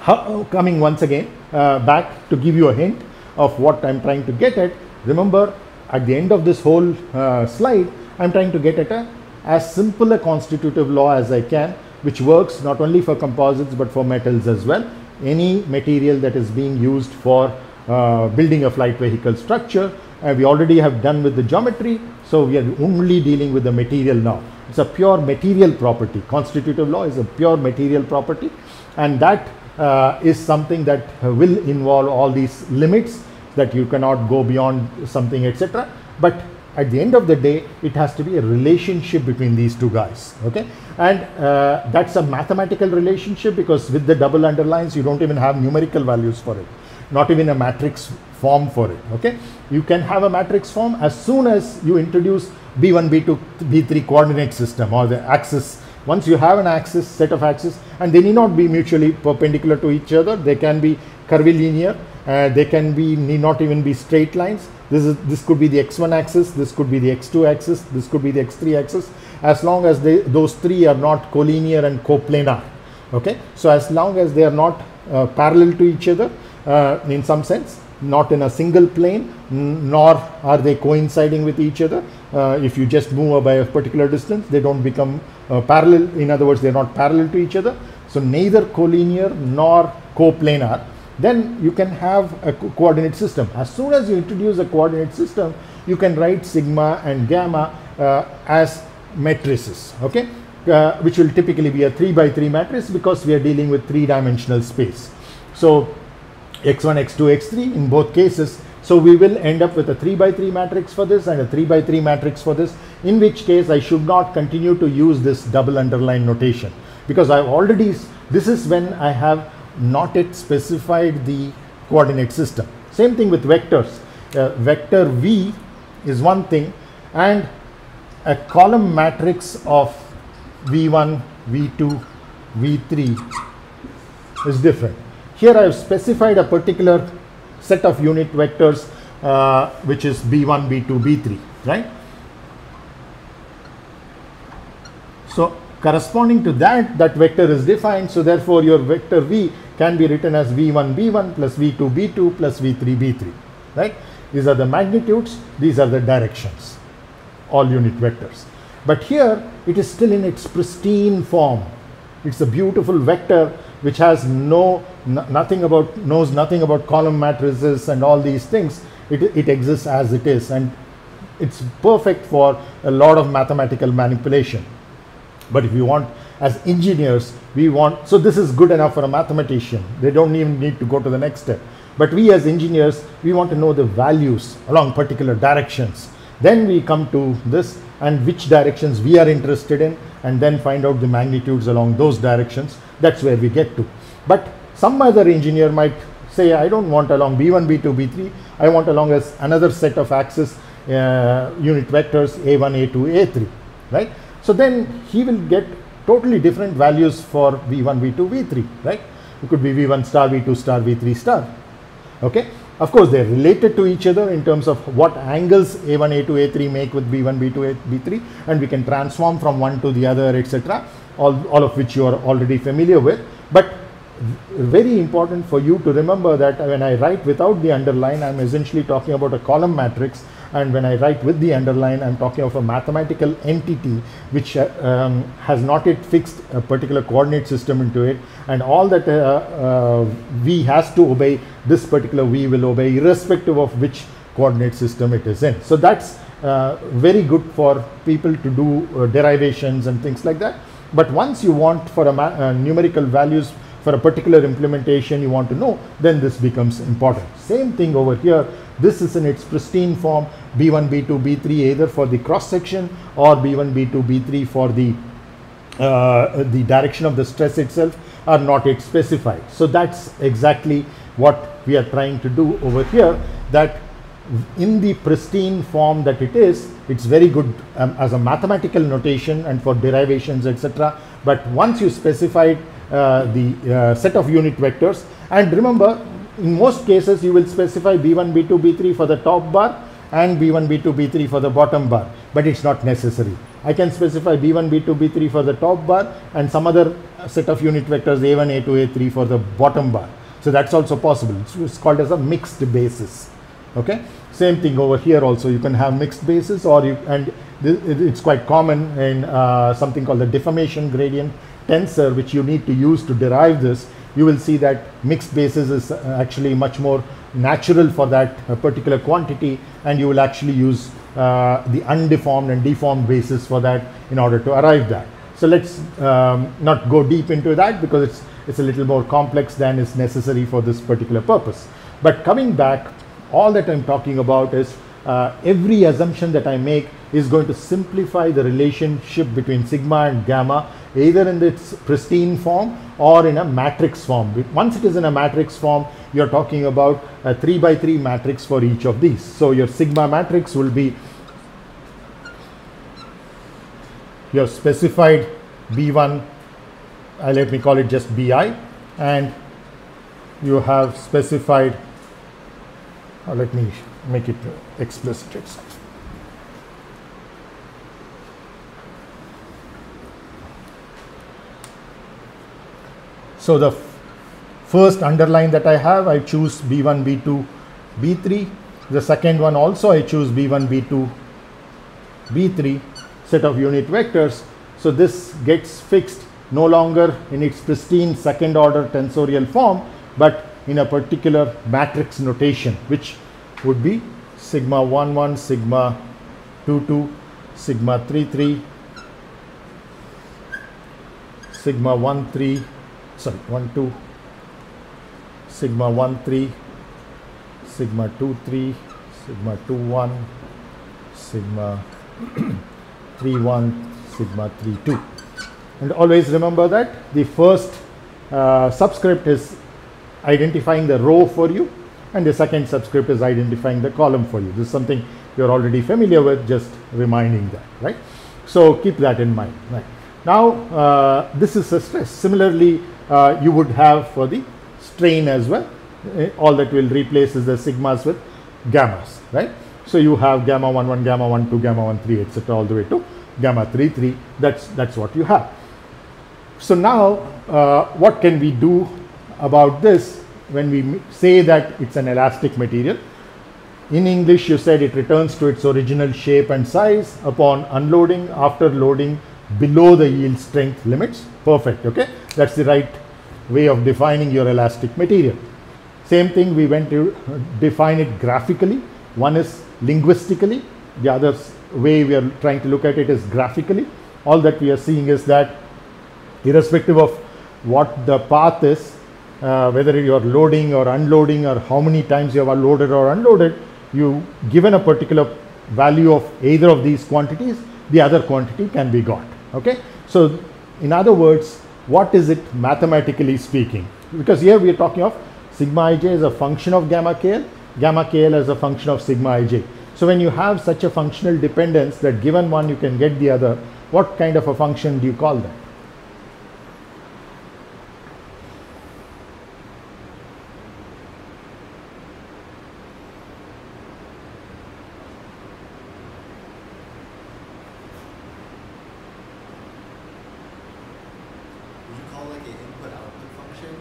how, coming once again uh, back to give you a hint of what I'm trying to get at. Remember, at the end of this whole uh, slide, I'm trying to get at a as simple a constitutive law as I can, which works not only for composites but for metals as well. Any material that is being used for uh, building a flight vehicle structure, uh, we already have done with the geometry, so we are only dealing with the material now. It's a pure material property. Constitutive law is a pure material property, and that uh, is something that will involve all these limits that you cannot go beyond something, etc. But at the end of the day, it has to be a relationship between these two guys. Okay, and uh, that's a mathematical relationship because with the double underlines, you don't even have numerical values for it, not even a matrix form for it. Okay, you can have a matrix form as soon as you introduce b1 b2 b3 coordinate system or the axis once you have an axis set of axes and they need not be mutually perpendicular to each other they can be curvilinear uh, they can be need not even be straight lines. This is this could be the x1 axis this could be the x2 axis this could be the x3 axis as long as they those three are not collinear and coplanar okay? So as long as they are not uh, parallel to each other uh, in some sense not in a single plane nor are they coinciding with each other uh, if you just move by a particular distance they don't become uh, parallel in other words they're not parallel to each other. So neither collinear nor coplanar then you can have a co- coordinate system. As soon as you introduce a coordinate system you can write sigma and gamma uh, as matrices okay? Uh, which will typically be a 3 by 3 matrix because we are dealing with three dimensional space. So x1 x2 x3 in both cases so we will end up with a 3 by 3 matrix for this and a 3 by 3 matrix for this in which case i should not continue to use this double underline notation because i've already this is when i have not yet specified the coordinate system same thing with vectors uh, vector v is one thing and a column matrix of v1 v2 v3 is different. Here I have specified a particular set of unit vectors uh, which is b1, b2, b3, right? So corresponding to that, that vector is defined. So therefore your vector v can be written as v1, b1 plus v2, b2 plus v3, b3, right? These are the magnitudes, these are the directions, all unit vectors. But here it is still in its pristine form. It's a beautiful vector which has no no- nothing about knows nothing about column matrices and all these things. It, it exists as it is and it's perfect for a lot of mathematical manipulation. But if you want, as engineers, we want, so this is good enough for a mathematician. They don't even need to go to the next step. But we as engineers, we want to know the values along particular directions. Then we come to this and which directions we are interested in, and then find out the magnitudes along those directions. That's where we get to. But some other engineer might say, I don't want along B1, B2, B3. I want along as another set of axis uh, unit vectors A1, A2, A3, right? So then he will get totally different values for V1, V2, V3, right? It could be V1 star, V2 star, V3 star. Okay. Of course, they're related to each other in terms of what angles A1, A2, A3 make with B1, B2, A- B3, and we can transform from one to the other, etc. All, all of which you are already familiar with. But very important for you to remember that when I write without the underline, I'm essentially talking about a column matrix, and when I write with the underline, I'm talking of a mathematical entity which uh, um, has not yet fixed a particular coordinate system into it, and all that uh, uh, V has to obey, this particular V will obey, irrespective of which coordinate system it is in. So that's uh, very good for people to do uh, derivations and things like that. But once you want for a uh, numerical values for a particular implementation you want to know, then this becomes important. Same thing over here. This is in its pristine form B1, B2, B3 either for the cross section or B1, B2, B3 for the uh, the direction of the stress itself are not yet specified. So that's exactly what we are trying to do over here. That in the pristine form that it is, it's very good um, as a mathematical notation and for derivations, etc. But once you specify uh, the uh, set of unit vectors, and remember, in most cases, you will specify b1, b2, b3 for the top bar and b1, b2, b3 for the bottom bar, but it's not necessary. I can specify b1, b2, b3 for the top bar and some other uh, set of unit vectors a1, a2, a3 for the bottom bar. So that's also possible. It's, called as a mixed basis. Okay. Same thing over here also. You can have mixed basis or you and it's quite common in uh, something called the deformation gradient tensor, which you need to use to derive this. You will see that mixed basis is uh, actually much more natural for that uh, particular quantity, and you will actually use uh, the undeformed and deformed basis for that in order to arrive that. So let's um, not go deep into that because it's it's a little more complex than is necessary for this particular purpose. But coming back, all that I'm talking about is uh, every assumption that I make is going to simplify the relationship between sigma and gamma, either in its pristine form or in a matrix form. Once it is in a matrix form, you're talking about a 3 by 3 matrix for each of these. So your sigma matrix will be you have specified b1 uh, let me call it just bi and you have specified uh, let me make it explicit itself. So the first underline that I have, I choose B1, B2, B3. The second one also I choose B1, B2, B3 set of unit vectors. So this gets fixed no longer in its pristine second order tensorial form, but in a particular matrix notation, which would be sigma 1 1, sigma 2 2, sigma 3 3, sigma 1 3, sorry 1 2, sigma 1 3, sigma 2 3, sigma 2 1, sigma 3 1, sigma 3 2. And always remember that the first uh, subscript is identifying the row for you and the second subscript is identifying the column for you. This is something you're already familiar with, just reminding that, right? So keep that in mind. Right. Now, uh, this is a stress. Similarly, you would have for the strain as well. Uh, all that will replace is the sigmas with gammas, right? So you have gamma 1 1, gamma 1 2, gamma 1 3, etc., all the way to gamma 3 3. That's that's what you have. So now, uh, what can we do about this when we say that it's an elastic material? In English, you said it returns to its original shape and size upon unloading after loading below the yield strength limits. Perfect. Okay, that's the right way of defining your elastic material. Same thing, we went to uh, define it graphically. One is linguistically, the other way we are trying to look at it is graphically. All that we are seeing is that irrespective of what the path is, uh, whether you are loading or unloading or how many times you have loaded or unloaded, you given a particular value of either of these quantities, the other quantity can be got. Okay, so in other words, what is it mathematically speaking? Because here we are talking of sigma ij as a function of gamma kl, gamma kl as a function of sigma ij. So when you have such a functional dependence that given one you can get the other, what kind of a function do you call that? Would you call like an input output function?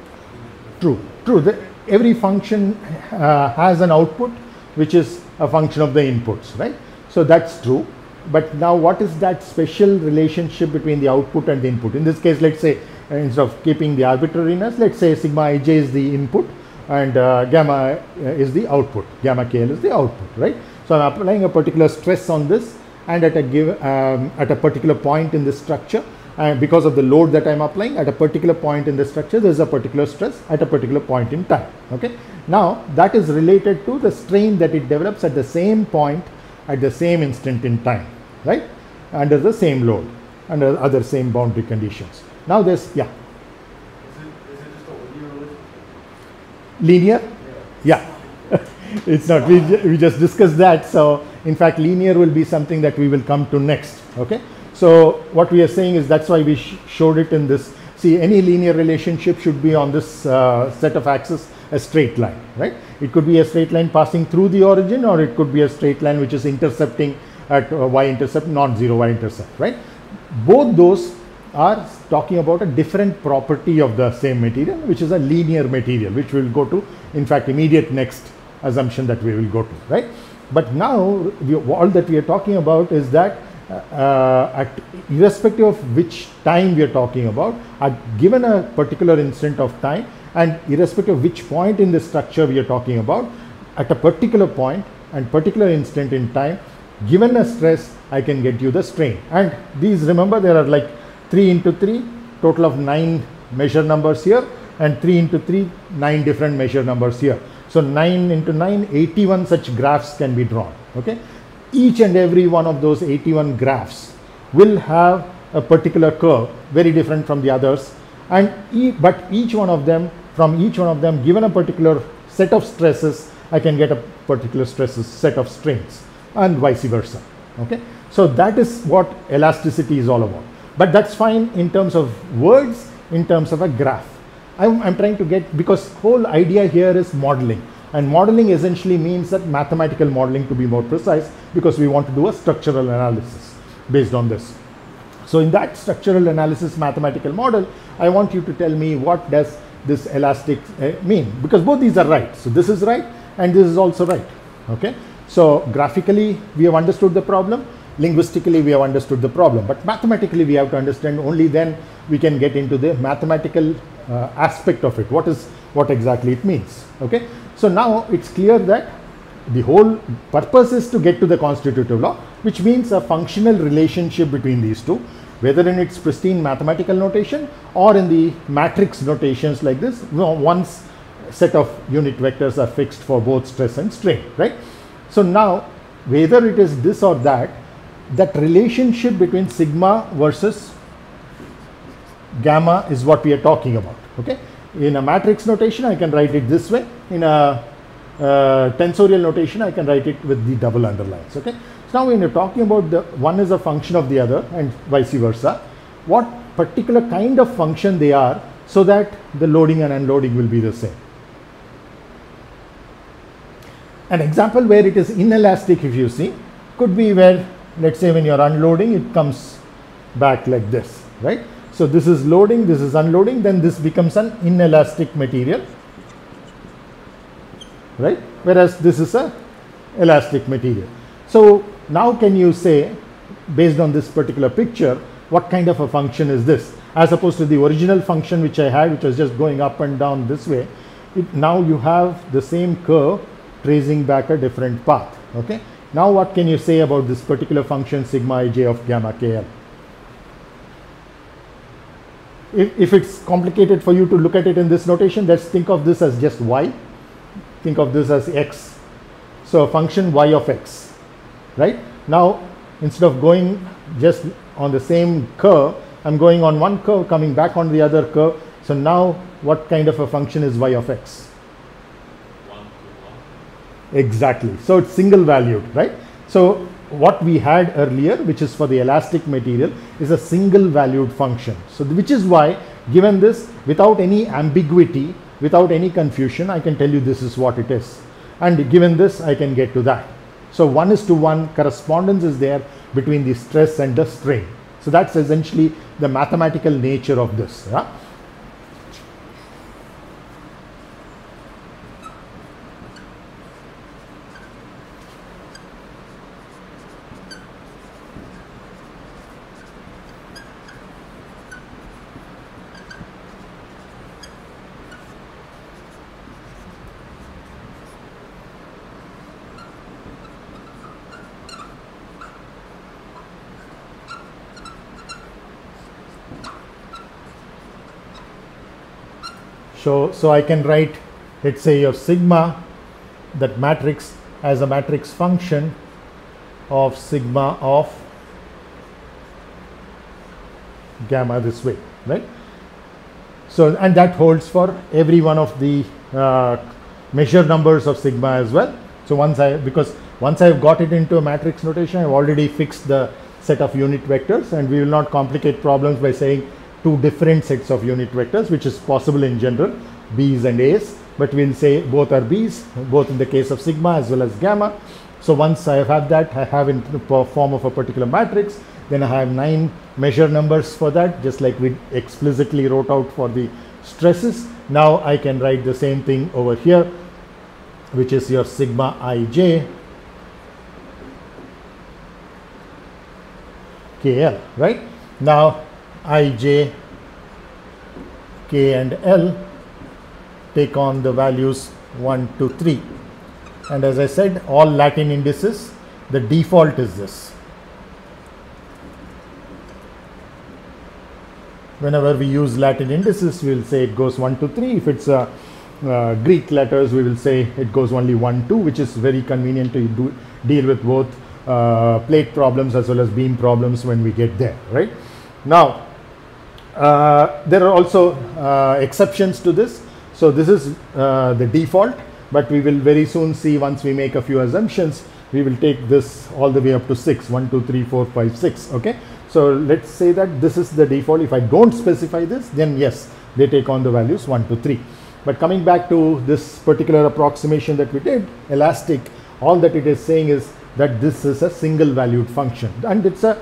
True, true. The, every function uh, has an output which is a function of the inputs, right? So that's true. But now, what is that special relationship between the output and the input? In this case, let's say uh, instead of keeping the arbitrariness, let's say sigma ij is the input and uh, gamma uh, is the output. Gamma kl is the output, right? So I'm applying a particular stress on this, and at a give um, at a particular point in the structure, and because of the load that I'm applying at a particular point in the structure, there is a particular stress at a particular point in time. Okay. Now that is related to the strain that it develops at the same point at the same instant in time, right? Under the same load, under other same boundary conditions. Now this, yeah, Is it, is it just a linear linear, yeah. it's not. We, we just discussed that. So in fact, linear will be something that we will come to next. Okay. So what we are saying is that's why we sh- showed it in this. See, any linear relationship should be on this uh, set of axes a straight line, right? It could be a straight line passing through the origin, or it could be a straight line which is intercepting at uh, y-intercept, non-zero y-intercept, right? Both those are talking about a different property of the same material, which is a linear material, which we will go to, in fact, immediate next assumption that we will go to, right? But now, we, all that we are talking about is that uh, at irrespective of which time we are talking about, at given a particular instant of time, and irrespective of which point in the structure we are talking about, at a particular point and particular instant in time, given a stress, I can get you the strain. And these, remember, there are like 3 into 3, total of 9 measure numbers here, and 3 into 3, 9 different measure numbers here. So 9 into 9, 81 such graphs can be drawn. Okay, each and every one of those 81 graphs will have a particular curve, very different from the others, and e- but each one of them, from each one of them, given a particular set of stresses, I can get a particular stresses set of strains, and vice versa. Okay, So that is what elasticity is all about. But that's fine in terms of words, in terms of a graph. I'm, I'm trying to get, because whole idea here is modeling. And modeling essentially means that mathematical modeling to be more precise because we want to do a structural analysis based on this. So in that structural analysis mathematical model, I want you to tell me what does this elastic uh, mean because both these are right. So this is right and this is also right. Okay. So graphically we have understood the problem, linguistically we have understood the problem, but mathematically we have to understand only then we can get into the mathematical uh, aspect of it. What is what exactly it means. Okay. So now it's clear that the whole purpose is to get to the constitutive law, which means a functional relationship between these two, whether in its pristine mathematical notation or in the matrix notations like this, once set of unit vectors are fixed for both stress and strain, right? So now, whether it is this or that, that relationship between sigma versus gamma is what we are talking about, okay? In a matrix notation, I can write it this way. In a uh, tensorial notation, I can write it with the double underlines. Okay. So now when you're talking about the one is a function of the other and vice versa, what particular kind of function they are so that the loading and unloading will be the same. An example where it is inelastic if you see could be where let's say when you're unloading it comes back like this, right? So this is loading, this is unloading, then this becomes an inelastic material right whereas this is a elastic material. So now can you say based on this particular picture what kind of a function is this as opposed to the original function which I had which was just going up and down this way it, now you have the same curve tracing back a different path okay. Now what can you say about this particular function sigma ij of gamma kl? If, if it's complicated for you to look at it in this notation let's think of this as just y think of this as x. So a function y of x, right? Now instead of going just on the same curve, I'm going on one curve, coming back on the other curve. So now what kind of a function is y of x? One to one. Exactly. So it's single valued, right? So what we had earlier, which is for the elastic material, is a single valued function. So which is why given this without any ambiguity, without any confusion, I can tell you this is what it is. And given this, I can get to that. So one is to one correspondence is there between the stress and the strain. So that's essentially the mathematical nature of this. yeah. So, so I can write, let's say your sigma, that matrix as a matrix function of sigma of gamma this way, right? So, and that holds for every one of the uh, measure numbers of sigma as well. So once I, because once I've got it into a matrix notation, I've already fixed the set of unit vectors and we will not complicate problems by saying two different sets of unit vectors, which is possible in general, B's and A's, but we'll say both are B's, both in the case of sigma as well as gamma. So once I have that, I have in the form of a particular matrix, then I have nine measure numbers for that, just like we explicitly wrote out for the stresses. Now I can write the same thing over here, which is your sigma ij KL, right? Now ij, k and l take on the values 1 to 3 and as I said all Latin indices the default is this. Whenever we use Latin indices we will say it goes 1 to 3 if it's a uh, Greek letters we will say it goes only 1 2 which is very convenient to do, deal with both uh, plate problems as well as beam problems when we get there right? Now uh, there are also uh, exceptions to this. So this is uh, the default but we will very soon see once we make a few assumptions we will take this all the way up to 6 1 2 3 4 5 6 okay? So let's say that this is the default. If i don't specify this then yes they take on the values 1 to 3 but coming back to this particular approximation that we did elastic all that it is saying is that this is a single valued function. And it's a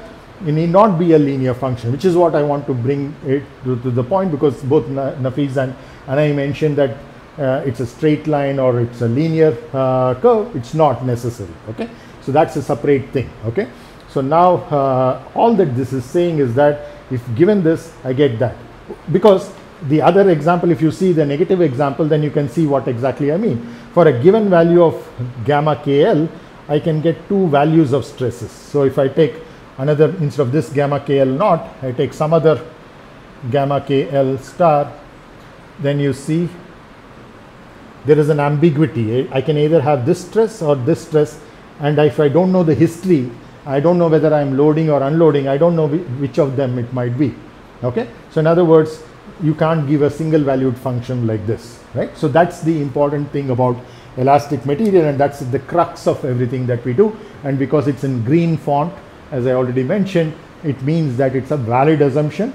it need not be a linear function which is what i want to bring it to, to the point because both Na- nafis and and i mentioned that uh, it's a straight line or it's a linear uh, curve it's not necessary okay? So that's a separate thing okay? So now uh, all that this is saying is that if given this i get that. Because the other example if you see the negative example then you can see what exactly i mean. For a given value of gamma kl i can get two values of stresses. So if i take another instead of this gamma kl naught i take some other gamma kl star then you see there is an ambiguity. I can either have this stress or this stress, and if I don't know the history, I don't know whether I'm loading or unloading, I don't know which of them it might be. Okay, so in other words, you can't give a single valued function like this, right? So that's the important thing about elastic material, and that's the crux of everything that we do. And because it's in green font, as I already mentioned, it means that it's a valid assumption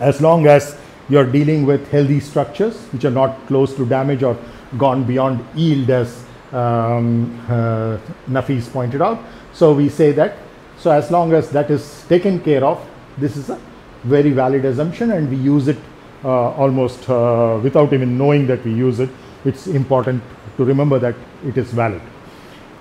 as long as you're dealing with healthy structures which are not close to damage or gone beyond yield as um, uh, Nafis pointed out. So we say that so as long as that is taken care of this is a very valid assumption and we use it uh, almost uh, without even knowing that we use it. It's important to remember that it is valid.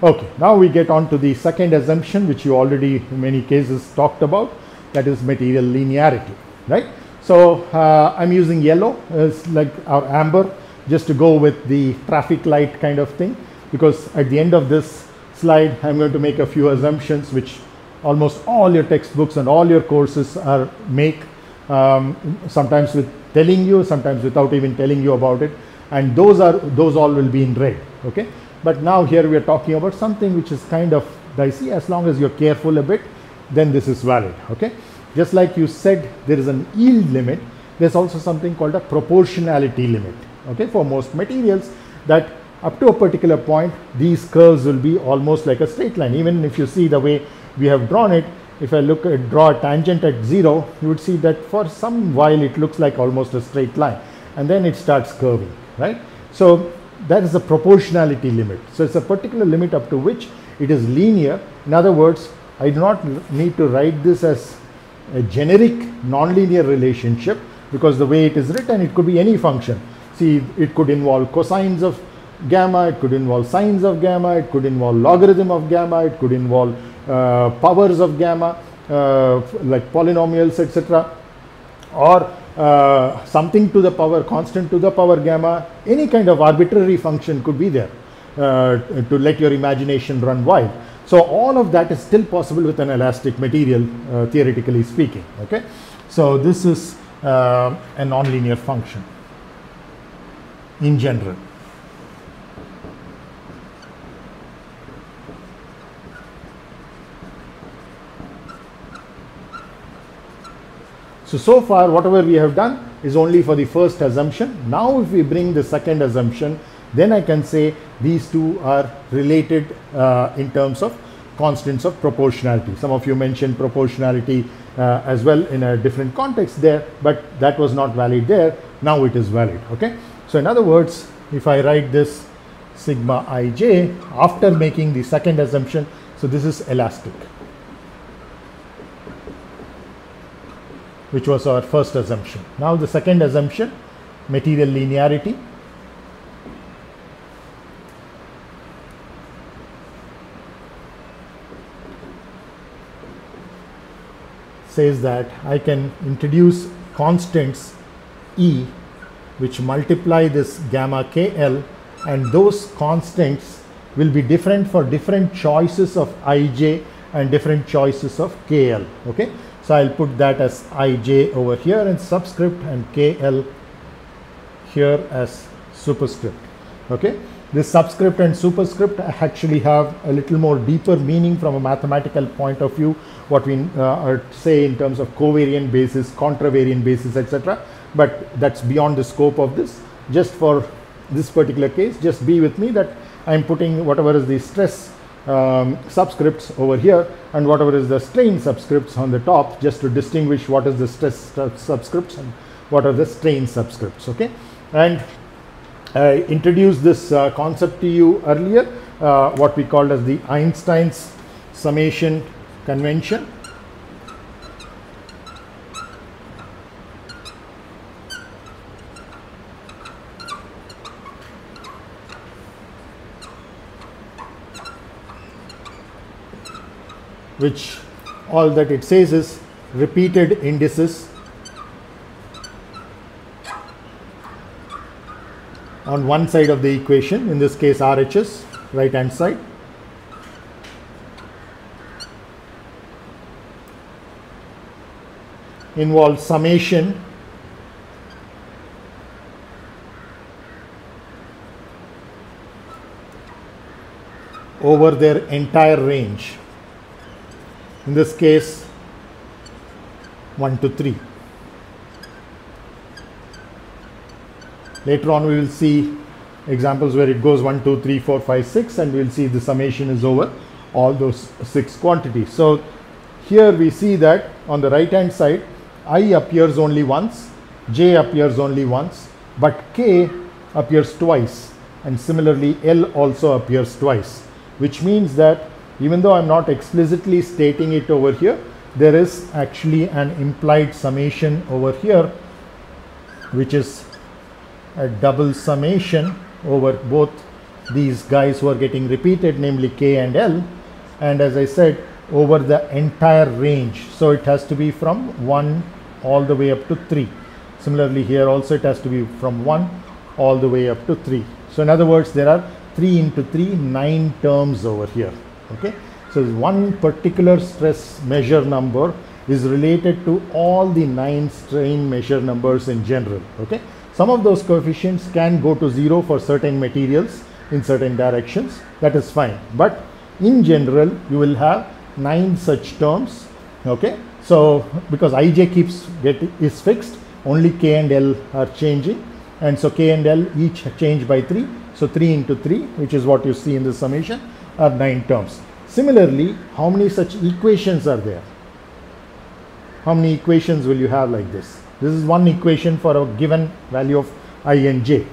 Okay, now we get on to the second assumption which you already in many cases talked about that is material linearity, right? So uh, I'm using yellow as like our amber just to go with the traffic light kind of thing because at the end of this slide I'm going to make a few assumptions which almost all your textbooks and all your courses are make um, sometimes with telling you sometimes without even telling you about it and those are those all will be in red okay but now here we are talking about something which is kind of dicey. As long as you're careful a bit then this is valid okay? Just like you said there is an yield limit. There's also something called a proportionality limit okay? For most materials that up to a particular point these curves will be almost like a straight line. Even if you see the way we have drawn it if i look at draw a tangent at 0 you would see that for some while it looks like almost a straight line. And then it starts curving right? So that is the proportionality limit. So it's a particular limit up to which it is linear. In other words i do not need to write this as a generic nonlinear relationship because the way it is written it could be any function. See it could involve cosines of gamma it could involve sines of gamma it could involve logarithm of gamma it could involve uh, powers of gamma uh, like polynomials etc or uh, something to the power constant to the power gamma any kind of arbitrary function could be there uh, to let your imagination run wild. So all of that is still possible with an elastic material uh, theoretically speaking okay? So this is uh, a nonlinear function in general So, so far whatever we have done is only for the first assumption. Now if we bring the second assumption, then I can say these two are related uh, in terms of constants of proportionality. Some of you mentioned proportionality uh, as well in a different context there, but that was not valid there. Now it is valid. Okay. So in other words, if I write this sigma ij after making the second assumption, so this is elastic. Which was our first assumption. Now the second assumption, material linearity. says that I can introduce constants E which multiply this gamma KL and those constants will be different for different choices of ij and different choices of KL. Okay. So I'll put that as ij over here in subscript and kl here as superscript. Okay. This subscript and superscript actually have a little more deeper meaning from a mathematical point of view, what we uh, say in terms of covariant basis, contravariant basis, etc. But that's beyond the scope of this. Just for this particular case, just be with me that I'm putting whatever is the stress um, subscripts over here and whatever is the strain subscripts on the top just to distinguish what is the stress subscripts and what are the strain subscripts okay? And I introduced this uh, concept to you earlier uh, what we called as the Einstein's summation convention which all that it says is repeated indices on one side of the equation, in this case RHS, right hand side. Involves summation over their entire range. In this case, 1 to 3. Later on, we will see examples where it goes 1, 2, 3, 4, 5, 6, and we will see the summation is over all those six quantities. So, here we see that on the right hand side, i appears only once, j appears only once, but k appears twice, and similarly, l also appears twice, which means that even though I'm not explicitly stating it over here, there is actually an implied summation over here, which is a double summation over both these guys who are getting repeated, namely K and L, and as I said, over the entire range. So it has to be from 1 all the way up to 3. Similarly, here also it has to be from 1 all the way up to 3. So, in other words, there are 3 into 3, 9 terms over here. Okay. So, one particular stress measure number is related to all the 9 strain measure numbers in general. Okay. Some of those coefficients can go to 0 for certain materials in certain directions. That is fine. But in general, you will have 9 such terms. Okay. So, because ij keeps get is fixed, only k and l are changing, and so k and l each change by 3. So, 3 into 3, which is what you see in the summation, are 9 terms. Similarly, how many such equations are there? How many equations will you have like this? This is one equation for a given value of i and j.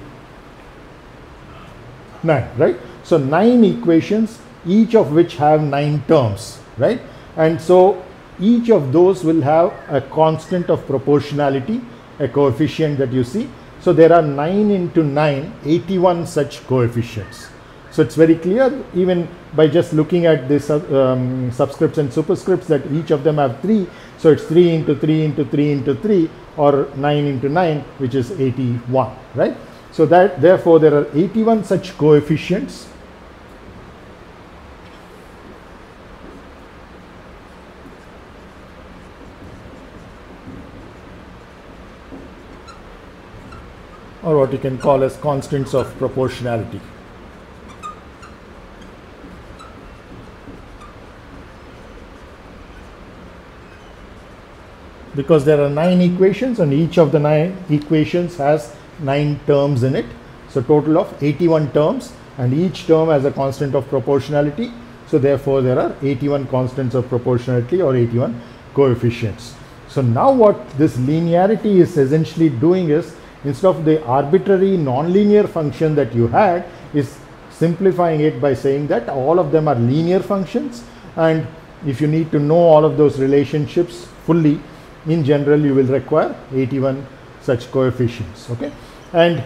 9, right? So, 9 equations, each of which have 9 terms, right? And so, each of those will have a constant of proportionality, a coefficient that you see. So, there are 9 into 9, 81 such coefficients. So, it's very clear even by just looking at this um, subscripts and superscripts that each of them have 3. So, it's 3 into 3 into 3 into 3 or 9 into 9 which is 81, right. So, that therefore, there are 81 such coefficients or what you can call as constants of proportionality. Because there are nine equations and each of the nine equations has nine terms in it. So, total of 81 terms and each term has a constant of proportionality. So, therefore, there are 81 constants of proportionality or 81 coefficients. So, now what this linearity is essentially doing is instead of the arbitrary nonlinear function that you had is simplifying it by saying that all of them are linear functions and if you need to know all of those relationships fully in general you will require 81 such coefficients okay? And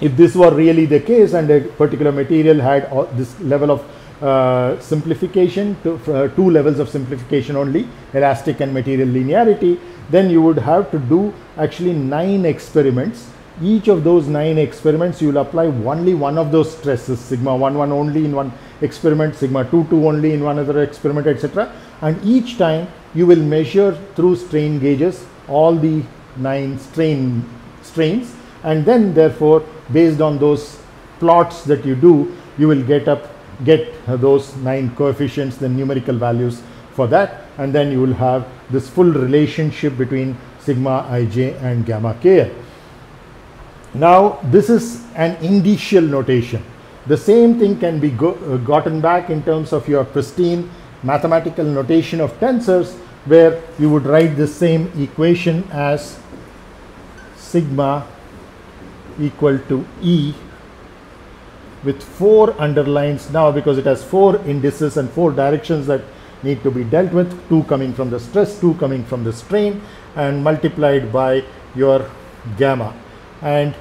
if this were really the case and a particular material had this level of uh, simplification to uh, two levels of simplification only elastic and material linearity then you would have to do actually nine experiments. Each of those nine experiments you will apply only one of those stresses sigma 1 1 only in one experiment sigma 2 2 only in one other experiment etc and each time you will measure through strain gauges all the nine strain strains and then therefore based on those plots that you do you will get up get those nine coefficients the numerical values for that and then you will have this full relationship between sigma ij and gamma kl. Now this is an indicial notation. The same thing can be go, uh, gotten back in terms of your pristine mathematical notation of tensors where you would write the same equation as sigma equal to E with four underlines now because it has four indices and four directions that need to be dealt with two coming from the stress two coming from the strain and multiplied by your gamma. And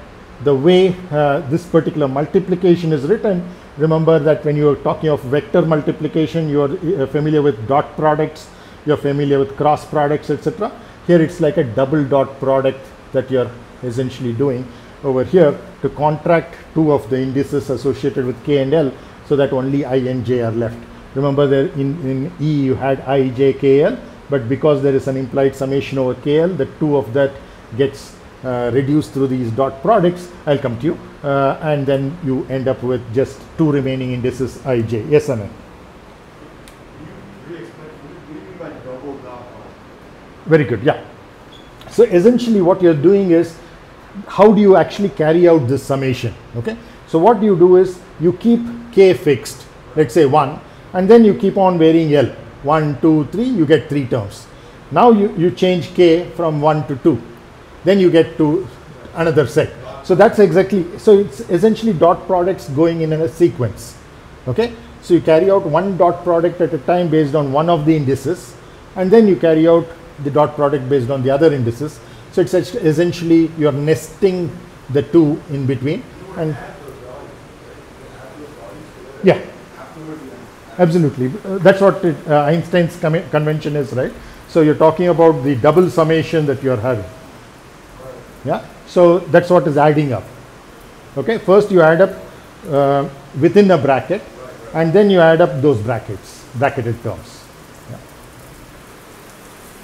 the way uh, this particular multiplication is written remember that when you are talking of vector multiplication you are uh, familiar with dot products you are familiar with cross products etc here it's like a double dot product that you are essentially doing. Over here to contract two of the indices associated with k and l so that only i and j are left. Remember there in, in e you had i j k l but because there is an implied summation over k l the two of that gets uh, reduced through these dot products. I'll come to you. Uh, and then you end up with just two remaining indices i j yes Anand. Can you re-explain, what do you mean by double dot product? Very good, yeah. So essentially what you're doing is how do you actually carry out this summation, okay? So what you do is you keep k fixed, let's say 1, and then you keep on varying L. 1, 2, 3, you get 3 terms. Now you, you change k from 1 to 2, then you get to another set. So that's exactly, so it's essentially dot products going in a sequence, okay? So you carry out one dot product at a time based on one of the indices, and then you carry out the dot product based on the other indices. So it's essentially you're nesting the two in between, and yeah, absolutely. Uh, That's what it, uh, Einstein's convention is, right? So you're talking about the double summation that you're having. Yeah. So that's what is adding up. Okay. First you add up uh, within a bracket, and then you add up those brackets, bracketed terms.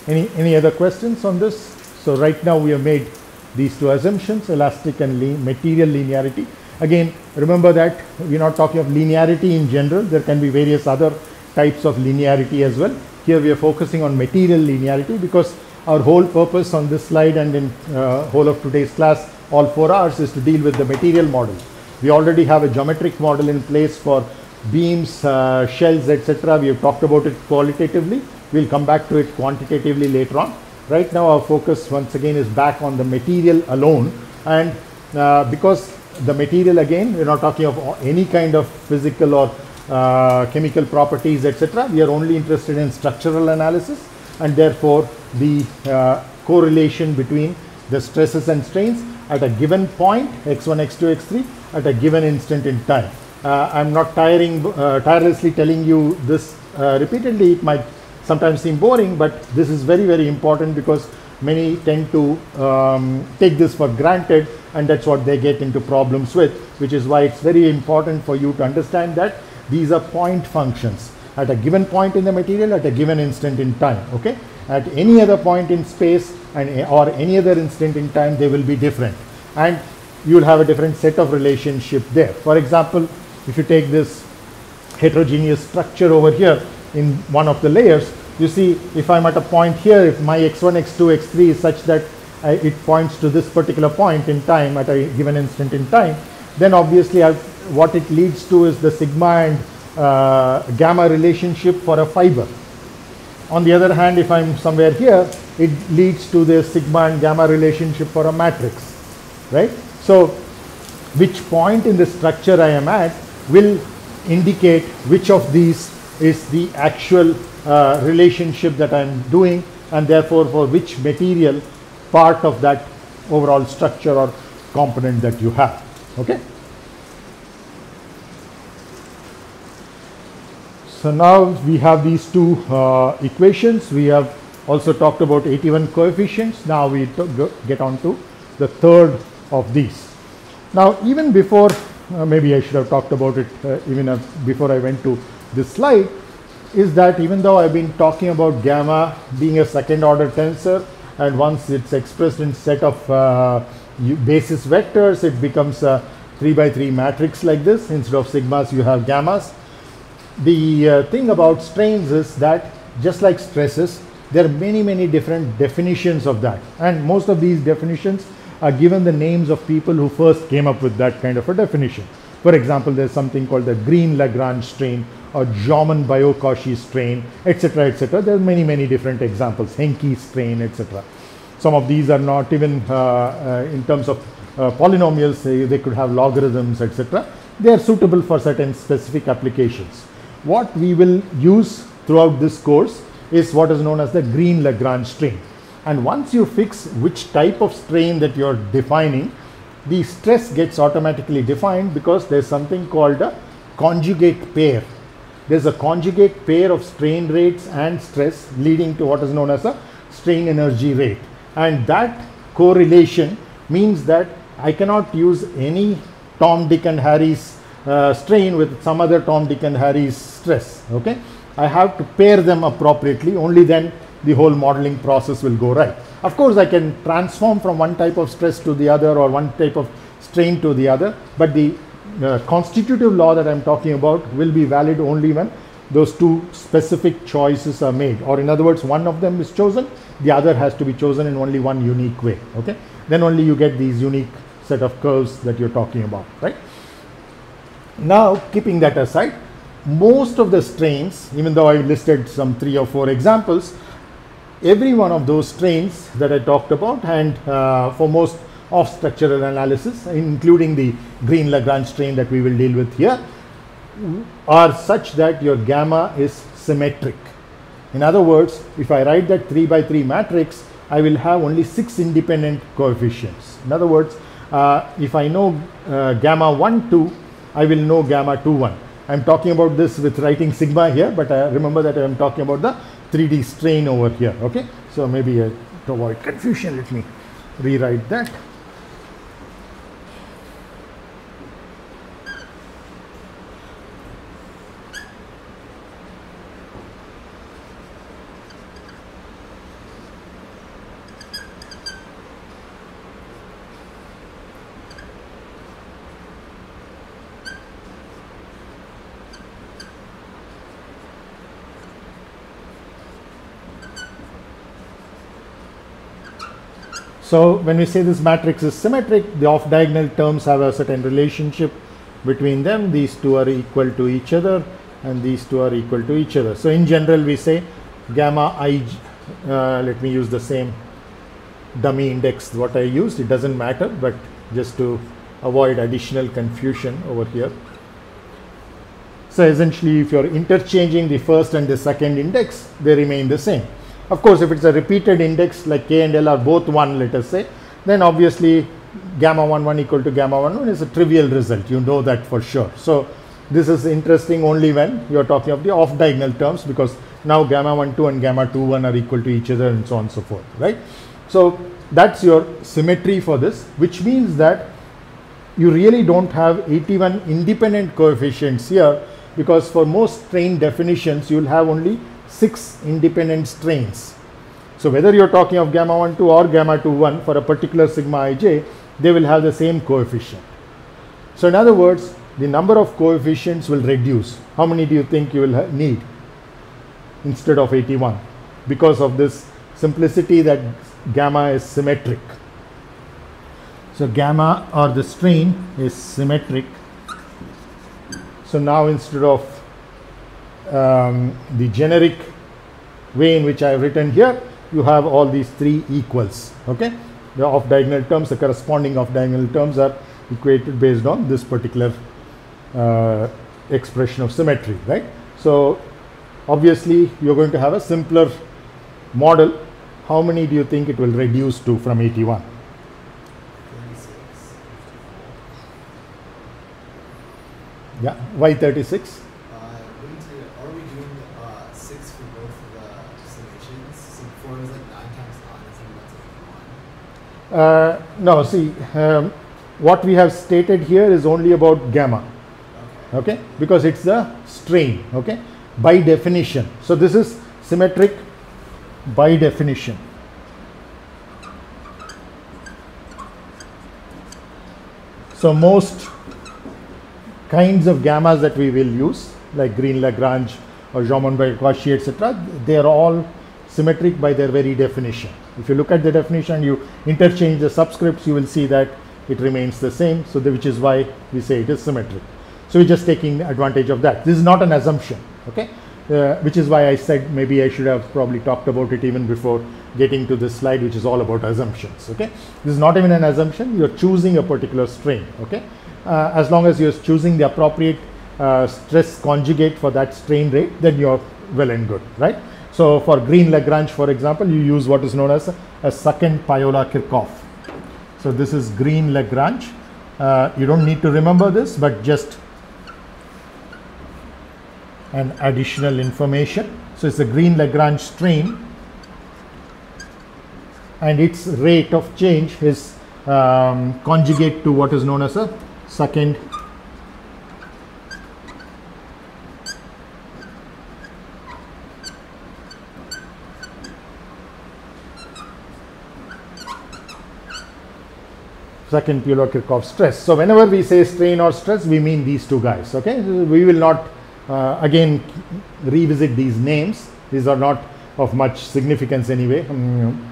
Any any other questions on this? So right now we have made these two assumptions: elastic and material linearity. Again, remember that we're not talking of linearity in general. There can be various other types of linearity as well. Here we are focusing on material linearity because our whole purpose on this slide and in uh, whole of today's class, all four hours, is to deal with the material model. We already have a geometric model in place for beams, uh, shells, etc. We have talked about it qualitatively. We'll come back to it quantitatively later on. Right now, our focus once again is back on the material alone, and uh, because the material again, we're not talking of any kind of physical or uh, chemical properties, etc. We are only interested in structural analysis, and therefore the uh, correlation between the stresses and strains at a given point x1, x2, x3 at a given instant in time. Uh, I'm not tiring, uh, tirelessly telling you this uh, repeatedly. It might sometimes seem boring, but this is very, very important because many tend to um, take this for granted, and that's what they get into problems with, which is why it's very important for you to understand that these are point functions at a given point in the material at a given instant in time. Okay, at any other point in space and or any other instant in time, they will be different, and you will have a different set of relationship there. For example, if you take this heterogeneous structure over here in one of the layers, you see if I'm at a point here, if my x1, x2, x3 is such that I, it points to this particular point in time at a given instant in time, then obviously I've, what it leads to is the sigma and uh, gamma relationship for a fiber. On the other hand, if I'm somewhere here, it leads to the sigma and gamma relationship for a matrix, right? So which point in the structure I am at will indicate which of these is the actual uh, relationship that I'm doing and therefore for which material part of that overall structure or component that you have. Okay. So now we have these two uh, equations. We have also talked about 81 coefficients. Now we get on to the third of these. Now even before, uh, maybe I should have talked about it uh, even uh, before I went to this slide, is that even though I've been talking about gamma being a second order tensor and once it's expressed in set of uh, basis vectors, it becomes a 3 by 3 matrix like this. Instead of sigmas, you have gammas. The uh, thing about strains is that just like stresses there are many many different definitions of that. And most of these definitions are given the names of people who first came up with that kind of a definition For example, there's something called the Green Lagrange strain or Jaumann Biot-Cauchy strain, etc., etc. There are many, many different examples, Hencky strain, etc. Some of these are not even uh, uh, in terms of uh, polynomials, they, they could have logarithms, etc. They are suitable for certain specific applications. What we will use throughout this course is what is known as the Green Lagrange strain. And once you fix which type of strain that you're defining, the stress gets automatically defined because there's something called a conjugate pair. There's a conjugate pair of strain rates and stress leading to what is known as a strain energy rate. And that correlation means that I cannot use any Tom, Dick and Harry's uh, strain with some other Tom, Dick and Harry's stress. Okay, I have to pair them appropriately. Only then the whole modeling process will go right. Of course, I can transform from one type of stress to the other or one type of strain to the other, but the uh, constitutive law that I'm talking about will be valid only when those two specific choices are made. Or in other words one of them is chosen the other has to be chosen in only one unique way okay? Then only you get these unique set of curves that you're talking about right? Now keeping that aside most of the strains even though i listed some three or four examples every one of those strains that i talked about and uh, for most of structural analysis including the green lagrange strain that we will deal with here are such that your gamma is symmetric. In other words if i write that 3 by 3 matrix i will have only six independent coefficients. In other words uh, if i know uh, gamma 1 2 i will know gamma 2 1 i'm talking about this with writing sigma here but uh, remember that i'm talking about the 3d strain over here okay? So maybe uh, to avoid confusion let me rewrite that So when we say this matrix is symmetric, the off diagonal terms have a certain relationship between them. These two are equal to each other and these two are equal to each other. So in general we say gamma i, uh, let me use the same dummy index what I used, it doesn't matter but just to avoid additional confusion over here. So essentially if you're interchanging the first and the second index, they remain the same. Of course, if it's a repeated index like k and l are both 1, let us say, then obviously gamma 1 1 equal to gamma 1 1 is a trivial result. You know that for sure. So this is interesting only when you're talking of the off diagonal terms because now gamma 1 2 and gamma 2 1 are equal to each other and so on and so forth, right? So that's your symmetry for this, which means that you really don't have 81 independent coefficients here because for most strain definitions you'll have only six independent strains. So whether you're talking of gamma 1 2 or gamma 2 1 for a particular sigma ij, they will have the same coefficient. So in other words, the number of coefficients will reduce. How many do you think you will need instead of 81? Because of this simplicity that gamma is symmetric. So gamma or the strain is symmetric. So now instead of um, the generic way in which I have written here, you have all these three equals. Okay, the off diagonal terms, the corresponding off diagonal terms are equated based on this particular uh, expression of symmetry, right? So obviously you're going to have a simpler model. How many do you think it will reduce to from 81? 36. Yeah, why 36? Uh, wouldn't it, are we doing uh, six for both of the summations? So before it was like nine times nine, and something that's like one. Uh, no, see, um, what we have stated here is only about gamma, Okay. because it's a strain, okay, by definition. So this is symmetric by definition. So most kinds of gammas that we will use, like Green Lagrange or Jaumann by Cauchy, etc., they are all symmetric by their very definition. If you look at the definition, you interchange the subscripts, you will see that it remains the same. So, the, which is why we say it is symmetric. So, we're just taking advantage of that. This is not an assumption, okay? Uh, which is why I said maybe I should have probably talked about it even before getting to this slide, which is all about assumptions, okay? This is not even an assumption, you're choosing a particular strain, okay? Uh, as long as you're choosing the appropriate uh, stress conjugate for that strain rate, then you're well and good, right? So, for green Lagrange, for example, you use what is known as a, second Piola Kirchhoff. So, this is green Lagrange. Uh, you don't need to remember this, but just an additional information. So, it's a green Lagrange strain and its rate of change is um, conjugate to what is known as a second second Piola-Kirchhoff stress. So whenever we say strain or stress, we mean these two guys. Okay, we will not uh, again revisit these names. These are not of much significance anyway. Um,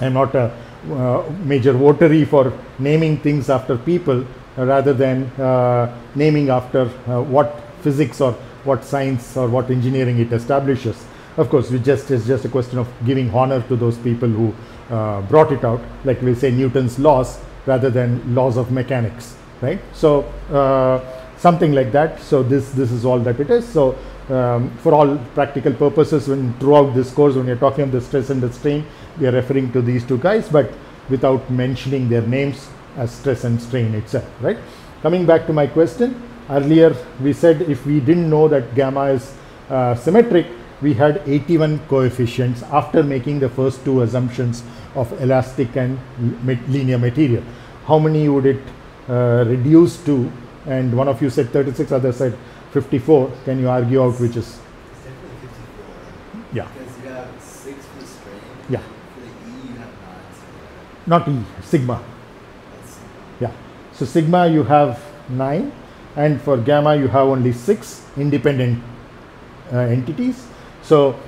I'm not a uh, major votary for naming things after people uh, rather than uh, naming after uh, what physics or what science or what engineering it establishes. Of course, we just it's just a question of giving honor to those people who uh, brought it out, like we say Newton's laws rather than laws of mechanics, right? So uh, something like that. So this this is all that it is. So um, for all practical purposes, when throughout this course, when you're talking of the stress and the strain, we are referring to these two guys, but without mentioning their names as stress and strain itself, right? Coming back to my question, earlier we said if we didn't know that gamma is uh, symmetric, we had 81 coefficients after making the first two assumptions of elastic and linear material. How many would it uh, reduce to? And one of you said 36, other said 54. Can you argue out which is? Definitely 54. Yeah. Because you have 6 strain. Yeah. For the E, you have 9. So Not E, sigma. Yeah. So sigma you have 9 and for gamma you have only 6 independent uh, entities. So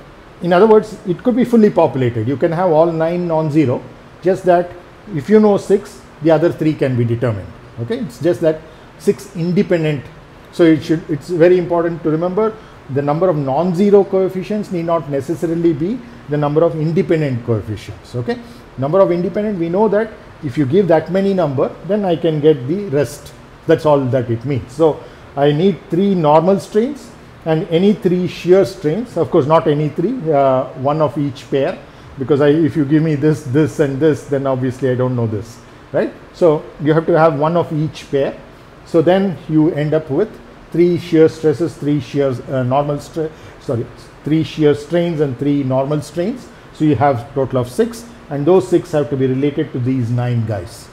in other words, it could be fully populated. You can have all 9 non-zero, just that if you know 6, the other 3 can be determined. Okay, it's just that 6 independent. So it should it's very important to remember the number of non-zero coefficients need not necessarily be the number of independent coefficients. Okay, number of independent we know that if you give that many number, then I can get the rest. That's all that it means. So I need three normal strains and any three shear strains of course not any three uh, one of each pair because I, if you give me this this and this then obviously I don't know this right? So you have to have one of each pair. So then you end up with three shear stresses three shear uh, normal stra- sorry three shear strains and three normal strains. So you have total of six and those six have to be related to these nine guys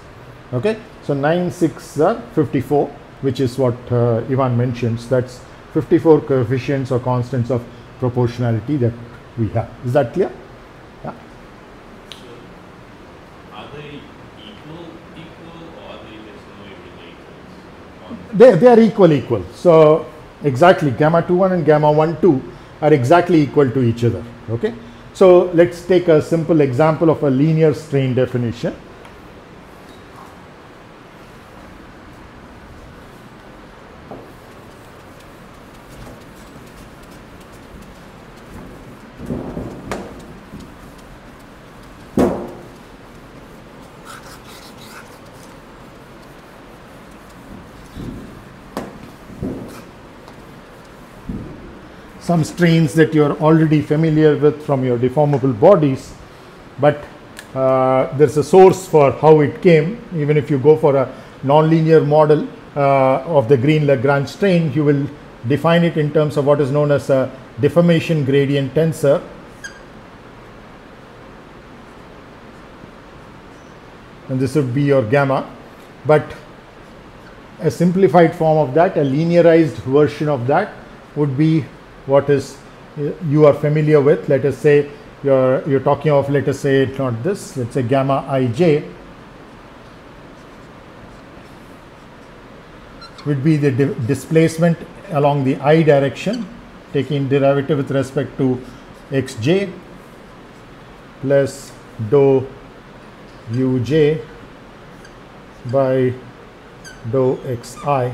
okay? So 9 6 are 54 which is what uh, Ivan mentions. That's 54 coefficients or constants of proportionality that we have. Is that clear? Yeah. So, are they equal, equal, or are they just no related? They, they are equal equal. So exactly gamma 2 1 and gamma 1 2 are exactly equal to each other. Okay. So let's take a simple example of a linear strain definition. Some strains that you're already familiar with from your deformable bodies, but uh, there's a source for how it came. Even if you go for a nonlinear model uh, of the green Lagrange strain, you will define it in terms of what is known as a deformation gradient tensor. And this would be your gamma, but a simplified form of that, a linearized version of that would be what is uh, you are familiar with. Let us say you're you're talking of let us say not this. Let's say gamma ij would be the di- displacement along the i direction, taking derivative with respect to xj plus dou uj by dou xi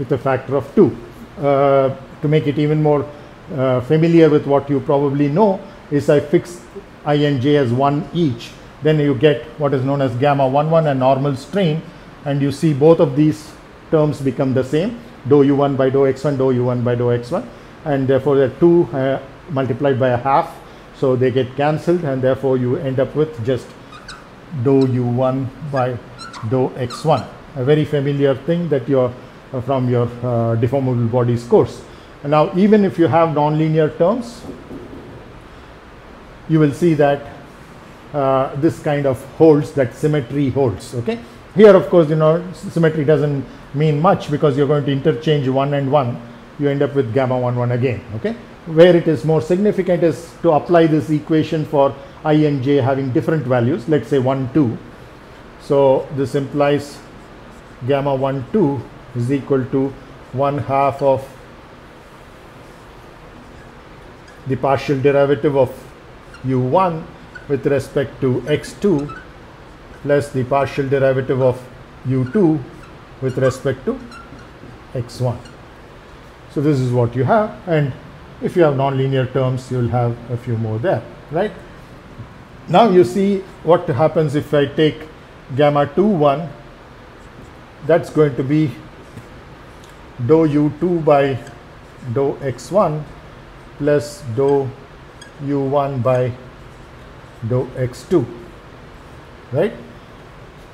with a factor of 2. Uh, to make it even more uh, familiar with what you probably know is I fix i and j as 1 each. Then you get what is known as gamma 1 1 and normal strain and you see both of these terms become the same dou u1 by dou x1 dou u1 by dou x1 and therefore the 2 uh, multiplied by a half so they get cancelled and therefore you end up with just dou u1 by dou x1 a very familiar thing that you're from your uh, deformable bodies course. And now even if you have nonlinear terms you will see that uh, this kind of holds that symmetry holds okay? Here of course you know symmetry doesn't mean much because you're going to interchange 1 and 1 you end up with gamma 1 1 again okay? Where it is more significant is to apply this equation for i and j having different values let's say 1 2 so this implies gamma 1 2 is equal to 1 half of the partial derivative of u1 with respect to x2 plus the partial derivative of u2 with respect to x1. So this is what you have and if you have nonlinear terms you will have a few more there right. Now you see what happens if I take gamma 2 1 that's going to be dou u2 by dou x1 plus dou u1 by dou x2 right?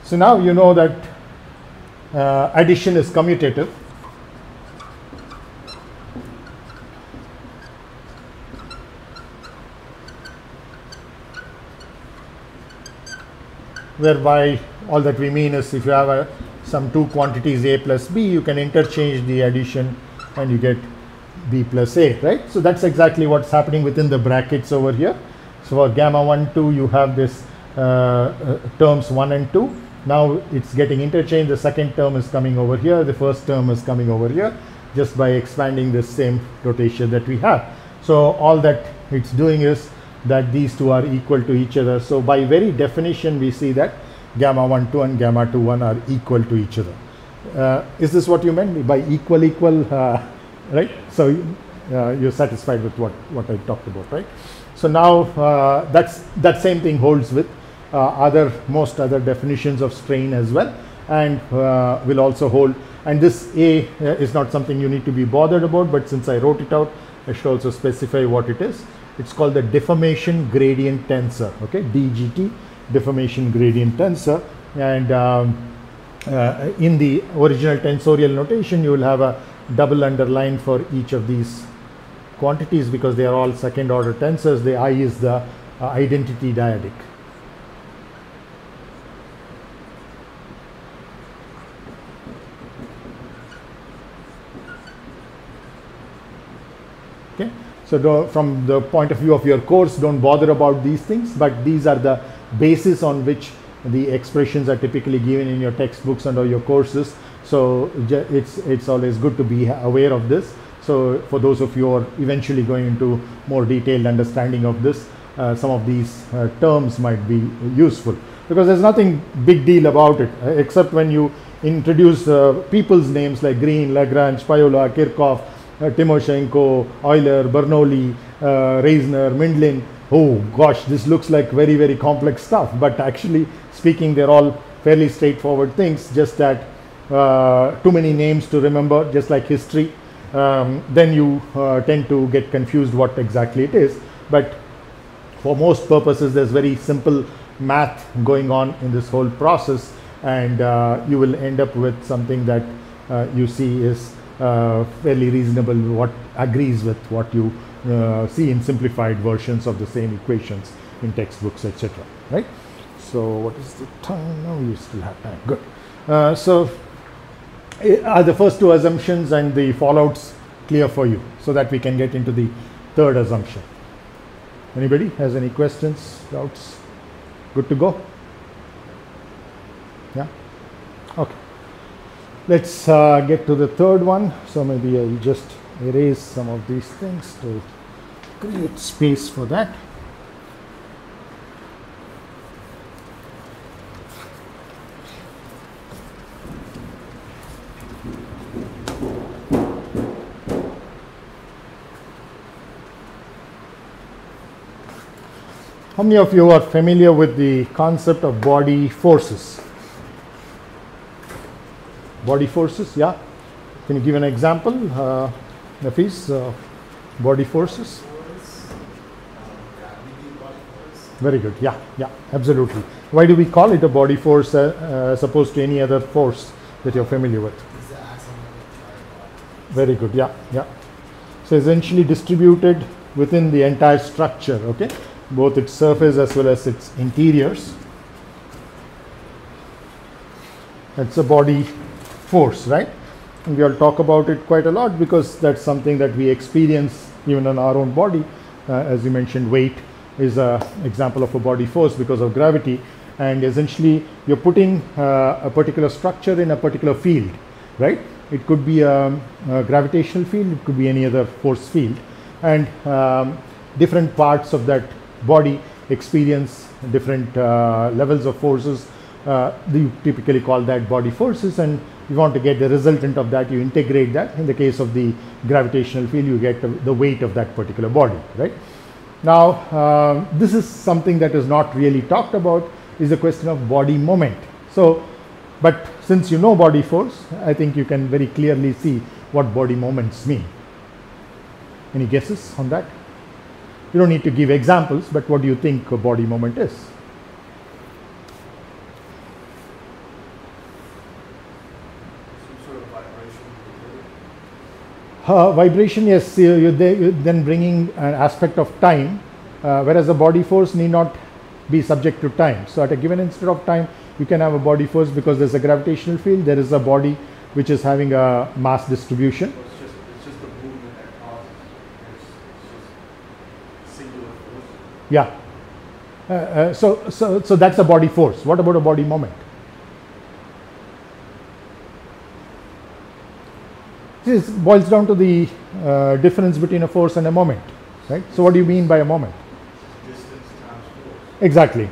So now you know that uh, addition is commutative. Whereby all that we mean is if you have a, some two quantities a plus b you can interchange the addition and you get b plus a right? So that's exactly what's happening within the brackets over here. So for gamma 1 2 you have this uh, uh, terms 1 and 2 now it's getting interchanged. The second term is coming over here. The first term is coming over here just by expanding this same rotation that we have. So all that it's doing is that these two are equal to each other. So by very definition we see that gamma 1 2 and gamma 2 1 are equal to each other. Uh, is this what you meant? By equal equal uh, right? So uh, you're satisfied with what what i talked about right? So now uh, that's that same thing holds with uh, other most other definitions of strain as well. And uh, will also hold. And this a is not something you need to be bothered about but since i wrote it out i should also specify what it is. It's called the deformation gradient tensor okay? Dgt deformation gradient tensor. And um, uh, in the original tensorial notation you will have a double underline for each of these quantities because they are all second order tensors. The i is the uh, identity dyadic okay. So from the point of view of your course don't bother about these things but these are the basis on which the expressions are typically given in your textbooks and or your courses. So it's it's always good to be aware of this. So for those of you who are eventually going into more detailed understanding of this uh, some of these uh, terms might be useful. Because there's nothing big deal about it uh, except when you introduce uh, people's names like Green, Lagrange, Piola, Kirchhoff, uh, Timoshenko, Euler, Bernoulli, Reissner, Mindlin. Oh gosh, this looks like very, very complex stuff. But actually speaking, they're all fairly straightforward things, just that uh, too many names to remember, just like history. Um, then you uh, tend to get confused what exactly it is. But for most purposes, there's very simple math going on in this whole process, and uh, you will end up with something that uh, you see is uh, fairly reasonable, what agrees with what you uh, see in simplified versions of the same equations in textbooks, etc. Right? So, what is the time now? You still have time. Good. Uh, so, are the first two assumptions and the fallouts clear for you so that we can get into the third assumption? Anybody has any questions, doubts? Good to go? Yeah? Okay. Let's uh, get to the third one. So maybe I'll just erase some of these things to create space for that. How many of you are familiar with the concept of body forces? Body forces, yeah. Can you give an example, uh, Nafis, uh, body forces? Very good. Yeah, yeah, absolutely. Why do we call it a body force uh, uh, as opposed to any other force that you're familiar with? Very good. Yeah, yeah. So essentially distributed within the entire structure. Okay, both its surface as well as its interiors. That's a body force, right? And we'll talk about it quite a lot because that's something that we experience even on our own body. Uh, as you mentioned, weight is an example of a body force because of gravity. And essentially, you're putting uh, a particular structure in a particular field, right? It could be a, a gravitational field, it could be any other force field. And um, different parts of that body experience different uh, levels of forces. Uh, you typically call that body forces, and you want to get the resultant of that, you integrate that. In the case of the gravitational field, you get the, the weight of that particular body, right? Now, uh, this is something that is not really talked about, is the question of body moment. So, but since you know body force, I think you can very clearly see what body moments mean. Any guesses on that? You don't need to give examples, but what do you think a body moment is? Some sort of vibration. Uh, vibration, yes, you, then bringing an aspect of time, uh, whereas a body force need not be subject to time. So, at a given instant of time, you can have a body force because there's a gravitational field, there is a body which is having a mass distribution. So it's just, it's just the movement that causes. It's, it's singular force. Yeah. Uh, uh, so, so, so that's a body force. What about a body moment? This boils down to the uh, difference between a force and a moment, right? So, what do you mean by a moment? Distance times force. Exactly,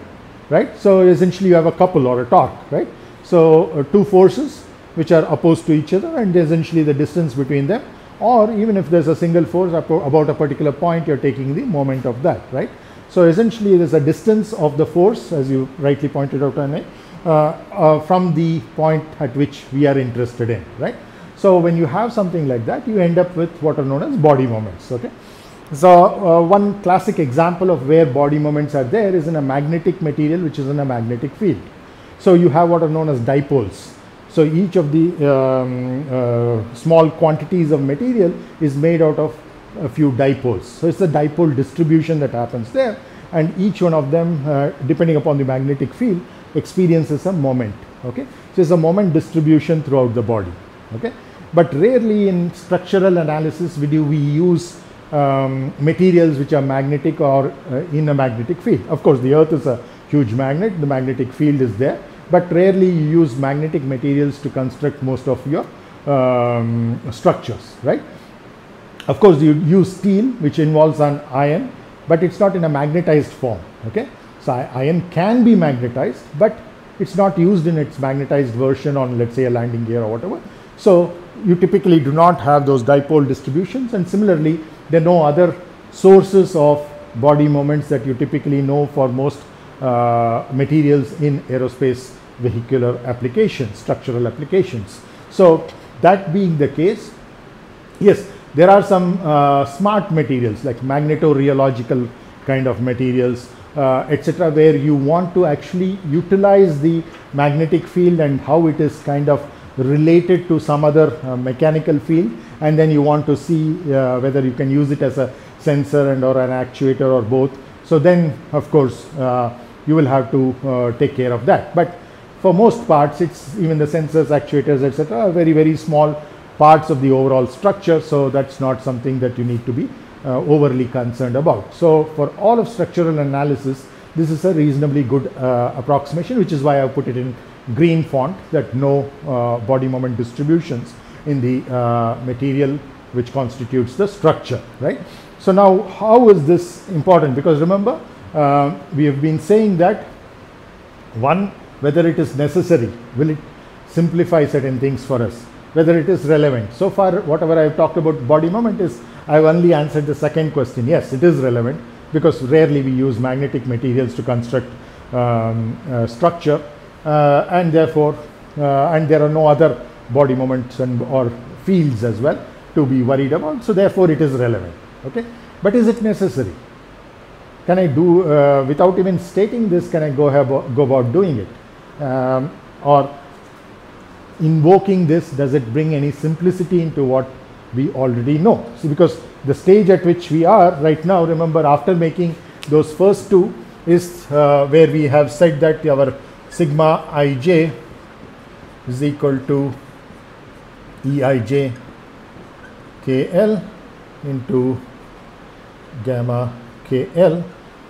right? So, essentially, you have a couple or a torque, right? So, uh, two forces which are opposed to each other, and essentially the distance between them, or even if there's a single force about a particular point, you're taking the moment of that, right? So, essentially, there's a distance of the force, as you rightly pointed out, uh, uh, from the point at which we are interested in, right? So, when you have something like that, you end up with what are known as body moments, okay? So, uh, one classic example of where body moments are there is in a magnetic material which is in a magnetic field. So, you have what are known as dipoles. So, each of the um, uh, small quantities of material is made out of a few dipoles. So, it's a dipole distribution that happens there, and each one of them, uh, depending upon the magnetic field, experiences a moment. Okay, so it's a moment distribution throughout the body. Okay, but rarely in structural analysis we do we use um, materials which are magnetic or uh, in a magnetic field. Of course, the Earth is a huge magnet; the magnetic field is there, but rarely you use magnetic materials to construct most of your um, structures, right? Of course, you use steel, which involves an iron, but it's not in a magnetized form. Okay, so iron can be magnetized, but it's not used in its magnetized version on, let's say, a landing gear or whatever. So you typically do not have those dipole distributions, and similarly, there are no other sources of body moments that you typically know for most uh, materials in aerospace vehicular applications, structural applications. So that being the case, yes there are some uh, smart materials like magnetorheological kind of materials uh, etc where you want to actually utilize the magnetic field and how it is kind of related to some other uh, mechanical field and then you want to see uh, whether you can use it as a sensor and or an actuator or both. So then of course uh, you will have to uh, take care of that. But for most parts it's even the sensors actuators etc are very very small parts of the overall structure so that's not something that you need to be uh, overly concerned about. So for all of structural analysis this is a reasonably good uh, approximation which is why i put it in green font that no uh, body moment distributions in the uh, material which constitutes the structure right? So now how is this important? Because remember uh, we have been saying that one whether it is necessary will it simplify certain things for us? Whether it is relevant? So far whatever i have talked about body moment is i have only answered the second question. Yes it is relevant because rarely we use magnetic materials to construct um, uh, structure and therefore uh, and there are no other body moments and or fields as well to be worried about. So therefore it is relevant okay? But is it necessary? Can I do uh, without even stating this can I go, have, go about doing it? Um, or invoking this does it bring any simplicity into what we already know? See because the stage at which we are right now remember after making those first two is uh, where we have said that our sigma ij is equal to eij kl into gamma kl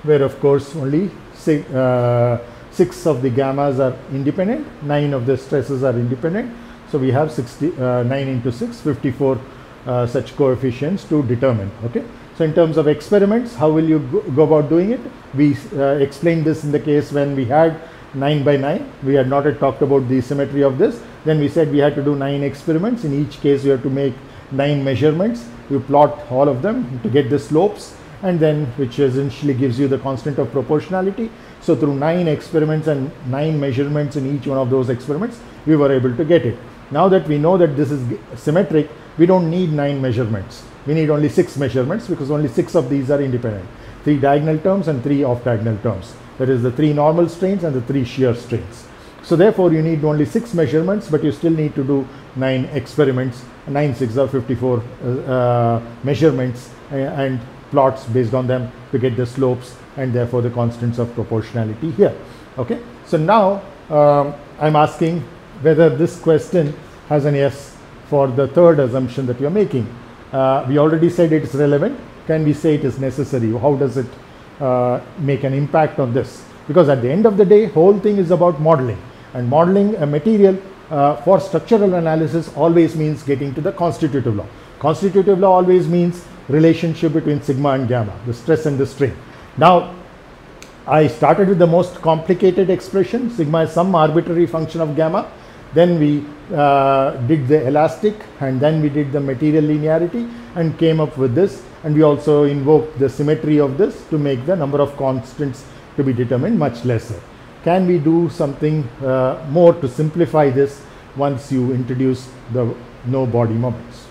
where of course only six, uh, six of the gammas are independent nine of the stresses are independent. So we have 60 uh, 9 into 6 54 uh, such coefficients to determine okay? So in terms of experiments how will you go, go about doing it? We uh, explained this in the case when we had 9 by 9 we had not talked about the symmetry of this. Then we said we had to do 9 experiments. In each case you have to make 9 measurements. You plot all of them to get the slopes and then which essentially gives you the constant of proportionality. So through 9 experiments and 9 measurements in each one of those experiments we were able to get it. Now that we know that this is symmetric we don't need 9 measurements. We need only 6 measurements because only 6 of these are independent. 3 diagonal terms and 3 off diagonal terms that is the 3 normal strains and the 3 shear strains. So therefore you need only 6 measurements but you still need to do 9 experiments. 9 6 are 54 uh, uh, measurements and plots based on them to get the slopes and therefore the constants of proportionality here. Okay? So now um, i'm asking whether this question has an yes for the third assumption that you're making. Uh, we already said it's relevant. Can we say it is necessary? How does it uh, make an impact on this. Because at the end of the day whole thing is about modeling. And modeling a material uh, for structural analysis always means getting to the constitutive law. Constitutive law always means relationship between sigma and gamma the stress and the strain. Now I started with the most complicated expression. Sigma is some arbitrary function of gamma then we uh, did the elastic and then we did the material linearity and came up with this. And we also invoked the symmetry of this to make the number of constants to be determined much lesser. Can we do something uh, more to simplify this once you introduce the no body moments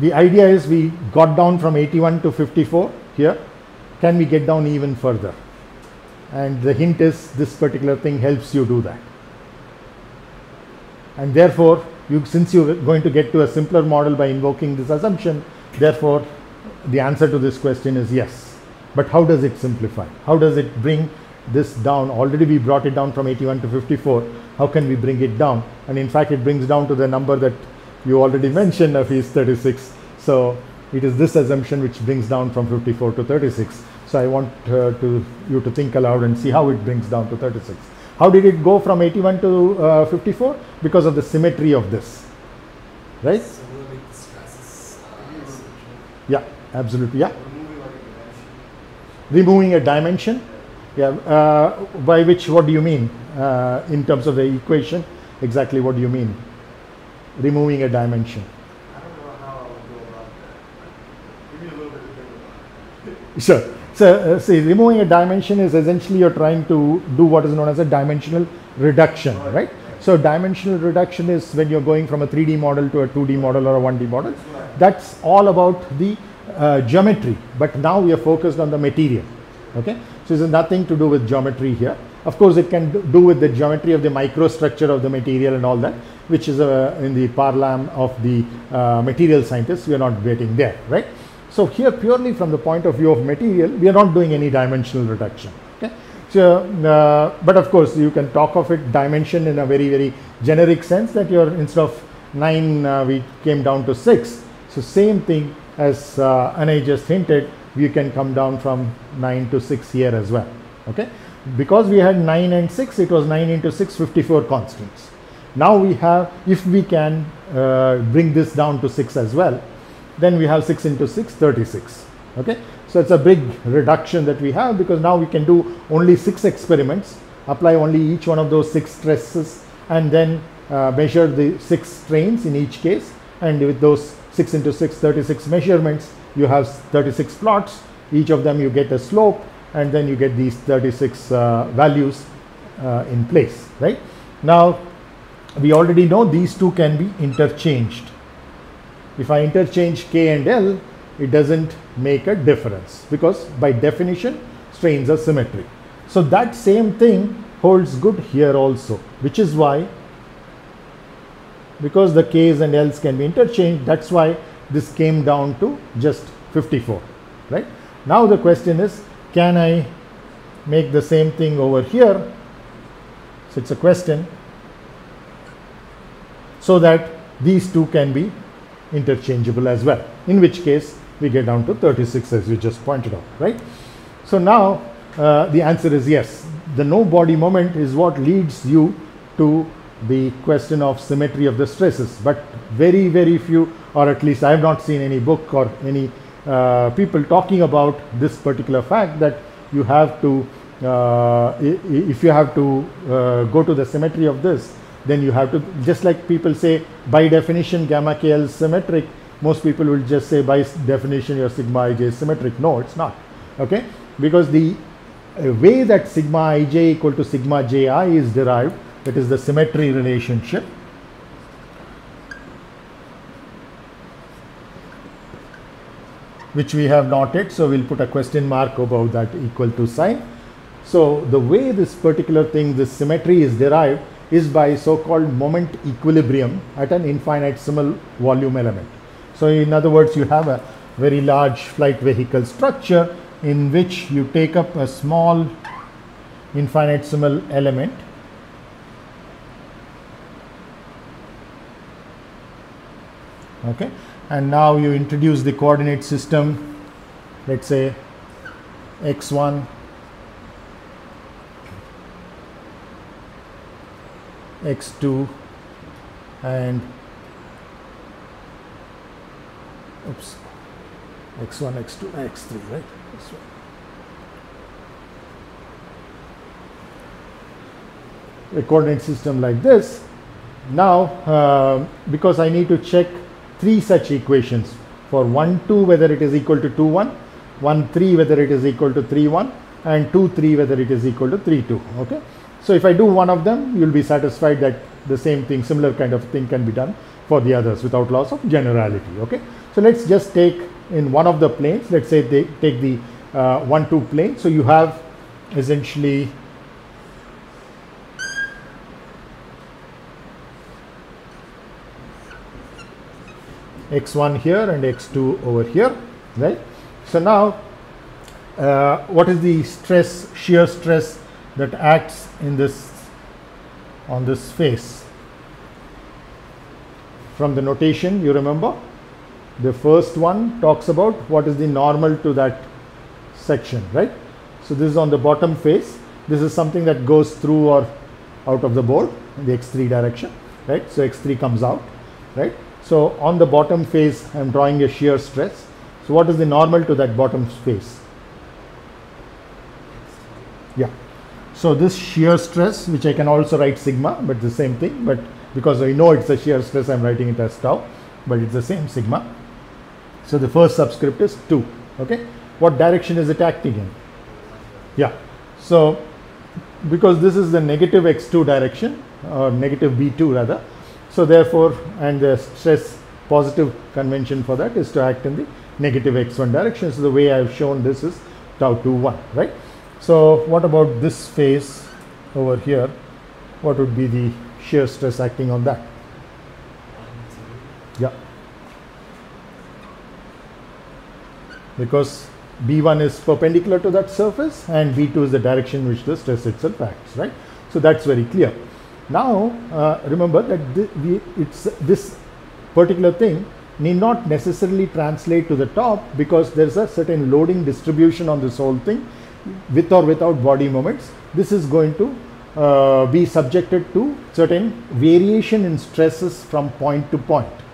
the idea is we got down from 81 to 54 here. Can we get down even further? And the hint is this particular thing helps you do that. And therefore you since you're going to get to a simpler model by invoking this assumption therefore the answer to this question is yes. But how does it simplify? How does it bring this down? Already we brought it down from 81 to 54 how can we bring it down? And in fact it brings down to the number that you already mentioned of is 36 so it is this assumption which brings down from 54 to 36 so i want uh, to you to think aloud and see how it brings down to 36 how did it go from 81 to uh, 54 because of the symmetry of this right? Similarly, the stresses. Uh, yeah absolutely yeah. Removing a dimension. removing a dimension. Yeah uh, by which what do you mean uh, in terms of the equation? Exactly what do you mean removing a dimension. Sure. So, uh, see, removing a dimension is essentially you're trying to do what is known as a dimensional reduction, Right. right? So, dimensional reduction is when you're going from a 3D model to a 2D model or a 1D model. That's all about the uh, geometry, but now we are focused on the material. Okay, so there's nothing to do with geometry here. Of course, it can do- with the geometry of the microstructure of the material and all that, which is uh, in the parlam of the uh, material scientists. We are not getting there, right? So here, purely from the point of view of material, we are not doing any dimensional reduction. Okay, so uh, but of course, you can talk of it dimension in a very very generic sense that you're instead of nine, uh, we came down to six. So same thing as uh, Anay just hinted, we can come down from 9 to 6 here as well. Okay, because we had 9 and 6, it was 9 into 6, 54 constants. Now we have, if we can uh, bring this down to 6 as well, then we have 6 into 6, 36. Okay, so it's a big reduction that we have because now we can do only six experiments, apply only each one of those six stresses, and then uh, measure the six strains in each case. And with those 6 into 6, 36 measurements, you have 36 plots. Each of them you get a slope, and then you get these 36 uh, values uh, in place, right? Now, we already know these two can be interchanged. If I interchange K and L, it doesn't make a difference because by definition, strains are symmetric. So that same thing holds good here also, which is why because the K's and L's can be interchanged, that's why this came down to just 54, right? Now the question is, can I make the same thing over here? So it's a question so that these two can be interchangeable as well, in which case we get down to 36 as you just pointed out, right? So now uh, the answer is yes. The no body moment is what leads you to the question of symmetry of the stresses, but very, very few, or at least I have not seen any book or any uh, people talking about this particular fact that you have to, uh, if you have to uh, go to the symmetry of this, then you have to, just like people say by definition gamma KL is symmetric, most people will just say by definition your sigma ij is symmetric. No, it's not. Okay, because the uh, way that sigma ij equal to sigma ji is derived, that is the symmetry relationship. Which we have noted. So we'll put a question mark above that equal to sign. So the way this particular thing, this symmetry is derived is by so-called moment equilibrium at an infinitesimal volume element. So in other words, you have a very large flight vehicle structure in which you take up a small infinitesimal element okay and now you introduce the coordinate system. Let's say x1 x2 and oops. X1 x2 x3 right? This one. a coordinate system like this. Now uh, because I need to check three such equations for 1 2 whether it is equal to 2 1 1 3 whether it is equal to 3 1 and 2 3 whether it is equal to 3 2 okay? So if I do one of them you will be satisfied that the same thing similar kind of thing can be done for the others without loss of generality okay? So let's just take in one of the planes let's say they take the uh, 1 2 plane. So you have essentially x1 here and x2 over here right? So now uh, what is the stress shear stress that acts in this on this face from the notation you remember? The first one talks about what is the normal to that section right? So this is on the bottom face this is something that goes through or out of the board in the x3 direction right? So x3 comes out right so on the bottom face I am drawing a shear stress. So what is the normal to that bottom face? Yeah. So this shear stress which I can also write sigma but the same thing but because I know it's a shear stress I am writing it as tau but it's the same sigma. So the first subscript is 2 okay? What direction is it acting in? Yeah. So because this is the negative x2 direction or negative b2 rather so therefore and the stress positive convention for that is to act in the negative x1 direction. So the way i've shown this is tau 2 1 right? So what about this face over here? What would be the shear stress acting on that? Yeah. Because B1 is perpendicular to that surface and B2 is the direction which the stress itself acts, right? So that's very clear. Now, uh, remember that th we, it's this particular thing need not necessarily translate to the top because there's a certain loading distribution on this whole thing with or without body moments. This is going to uh, be subjected to certain variation in stresses from point to point.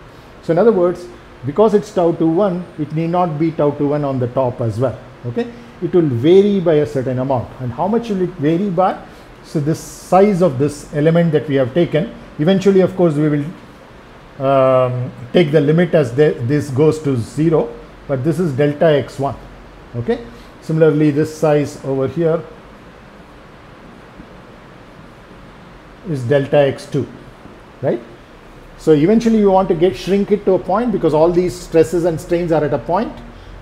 So in other words, because it's tau to 1 it need not be tau to 1 on the top as well okay it will vary by a certain amount and how much will it vary by so this size of this element that we have taken eventually of course we will um, take the limit as the, this goes to 0 but this is delta x1 okay? Similarly this size over here is delta x2 right? So eventually you want to get shrink it to a point because all these stresses and strains are at a point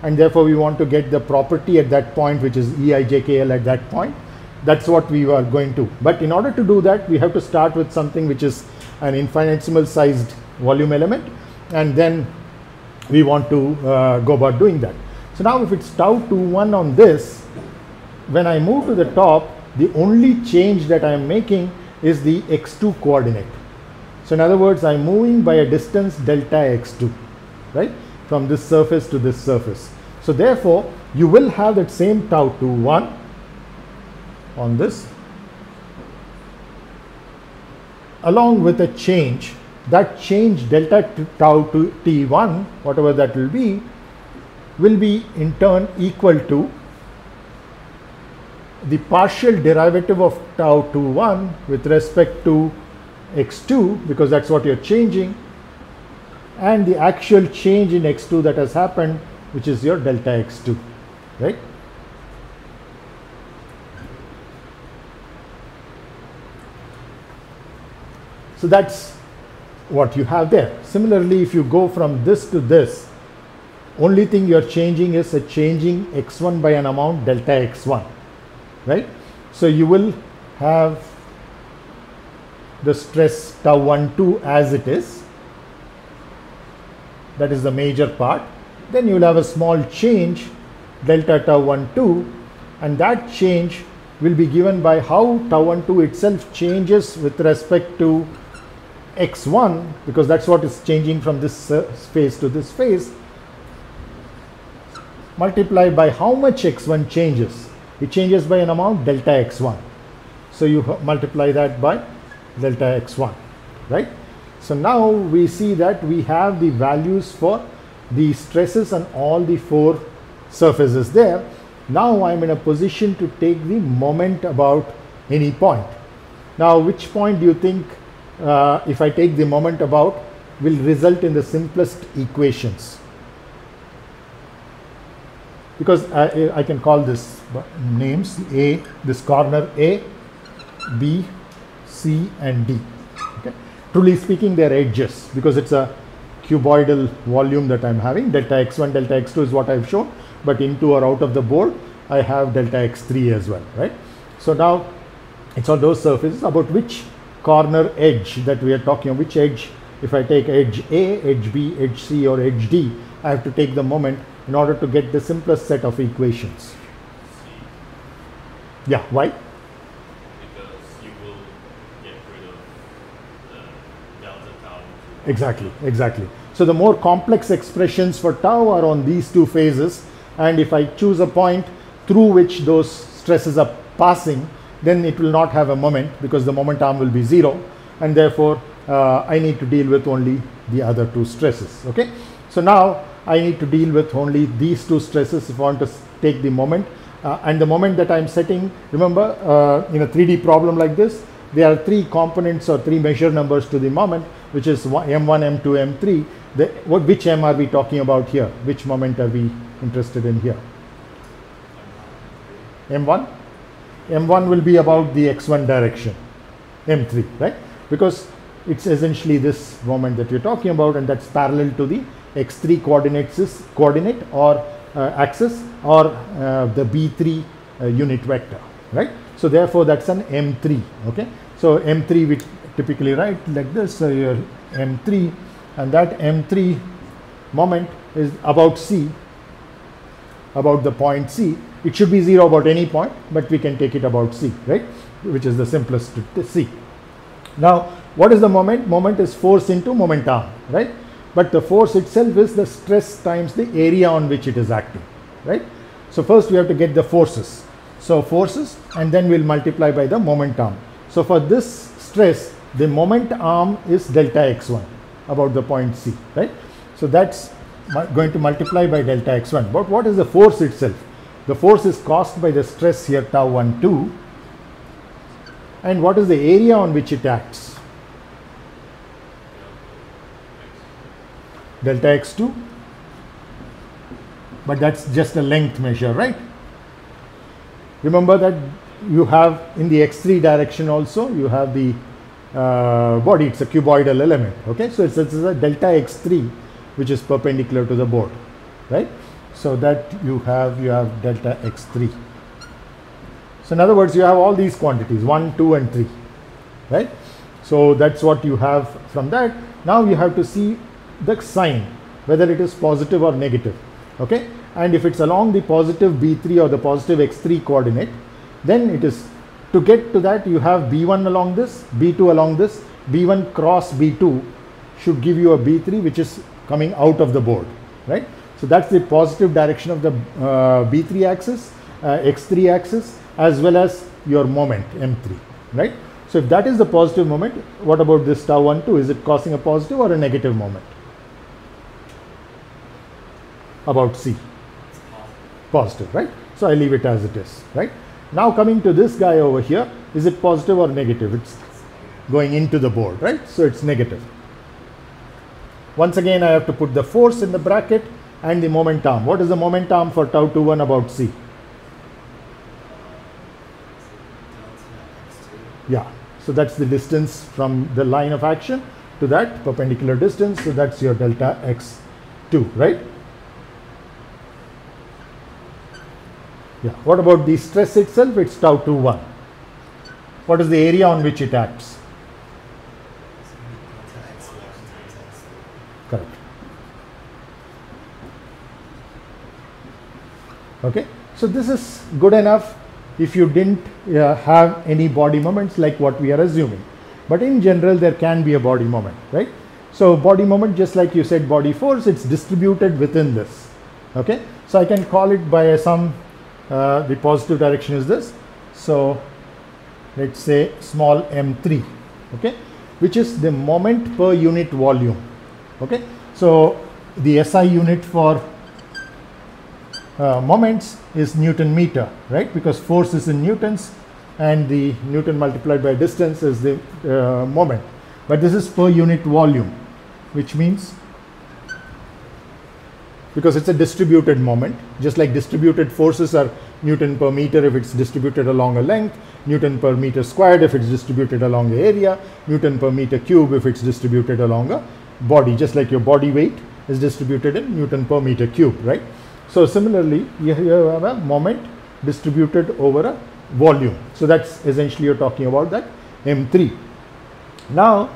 and therefore we want to get the property at that point which is EIJKL at that point that's what we are going to. But in order to do that we have to start with something which is an infinitesimal sized volume element and then we want to uh, go about doing that. So now if it's tau to 1 on this when I move to the top the only change that I am making is the x2 coordinate. So in other words I'm moving by a distance delta x2 right from this surface to this surface. So therefore you will have that same tau to 1 on this. Along with a change that change delta tau to t1 whatever that will be will be in turn equal to the partial derivative of tau to 1 with respect to x2 because that's what you're changing and the actual change in x2 that has happened which is your delta x2 right so that's what you have there. Similarly if you go from this to this only thing you're changing is a changing x1 by an amount delta x1 right? So you will have the stress tau 1 2 as it is. That is the major part. Then you will have a small change delta tau 1 2 and that change will be given by how tau 1 2 itself changes with respect to x1 because that's what is changing from this uh, phase to this phase multiply by how much x1 changes. It changes by an amount delta x1 so you multiply that by delta x1 right? So now we see that we have the values for the stresses on all the four surfaces there. Now i'm in a position to take the moment about any point. Now which point do you think uh, if I take the moment about will result in the simplest equations. Because I, I can call this names A this corner A B C and D. Okay? Truly speaking they are edges because it's a cuboidal volume that I'm having. Delta x1 delta x2 is what I've shown but into or out of the board I have delta x3 as well right? So now it's on those surfaces about which corner edge that we are talking of which edge if I take edge A, edge B, edge C or edge D I have to take the moment in order to get the simplest set of equations. Yeah, why? because you will get rid of the delta tau. Exactly, exactly. So the more complex expressions for tau are on these two phases and if I choose a point through which those stresses are passing then it will not have a moment because the moment arm will be zero and therefore uh, I need to deal with only the other two stresses okay. So now I need to deal with only these two stresses if I want to take the moment. Uh, and the moment that I am setting remember uh, in a 3D problem like this there are three components or three measure numbers to the moment which is m1 m2 m3 the, what which m are we talking about here? Which moment are we interested in here? M1 m1 will be about the x1 direction m3 right? Because it's essentially this moment that we're talking about and that's parallel to the x3 coordinates coordinate or uh, axis or uh, the b3 uh, unit vector right? So therefore that's an m3 okay? So m3 we typically write like this so your m3 and that m3 moment is about c about the point C. It should be 0 about any point, but we can take it about C, right? Which is the simplest to, see. Now, what is the moment? Moment is force into moment arm, right? But the force itself is the stress times the area on which it is acting, right? So, first we have to get the forces. So, forces and then we'll multiply by the moment arm. So, for this stress, the moment arm is delta x1 about the point C, right? So, that's going to multiply by delta x1. But what is the force itself? The force is caused by the stress here tau 1 2. And what is the area on which it acts? Delta x2. But that's just a length measure, right? Remember that you have in the x3 direction also, you have the uh, body, it's a cuboidal element. Okay, so it's, it's a delta x3 which is perpendicular to the board, right? So that you have you have delta x3. So in other words, you have all these quantities 1, 2, and 3, right? So that's what you have from that. Now you have to see the sign whether it is positive or negative, okay? And if it's along the positive b3 or the positive x3 coordinate, then it is to get to that you have b1 along this, b2 along this, b1 cross b2 should give you a b3 which is coming out of the board, right? So that's the positive direction of the uh, b3 axis, uh, x3 axis, as well as your moment m3, right? So if that is the positive moment, what about this tau 1 2? Is it causing a positive or a negative moment? About C, positive, right? So I leave it as it is, right? Now coming to this guy over here, is it positive or negative? It's going into the board, right? So it's negative. Once again, I have to put the force in the bracket and the moment arm. What is the moment arm for tau 21 about C? Yeah, so that's the distance from the line of action to that perpendicular distance. So that's your delta x2, right? Yeah, what about the stress itself? It's tau 21. What is the area on which it acts? Correct. Okay, so this is good enough if you didn't uh, have any body moments like what we are assuming. But in general, there can be a body moment, right? So body moment, just like you said, body force, it's distributed within this. Okay, so I can call it by some. Uh, the positive direction is this. So let's say small m3. Okay, which is the moment per unit volume. Okay, so the SI unit for uh, moments is Newton meter, right? Because force is in newtons and the Newton multiplied by distance is the uh, moment. But this is per unit volume, which means because it's a distributed moment, just like distributed forces are Newton per meter if it's distributed along a length, Newton per meter squared if it's distributed along the area, Newton per meter cube if it's distributed along a body, just like your body weight is distributed in Newton per meter cube, right? So similarly, you have a moment distributed over a volume. So that's essentially you're talking about that M3. Now,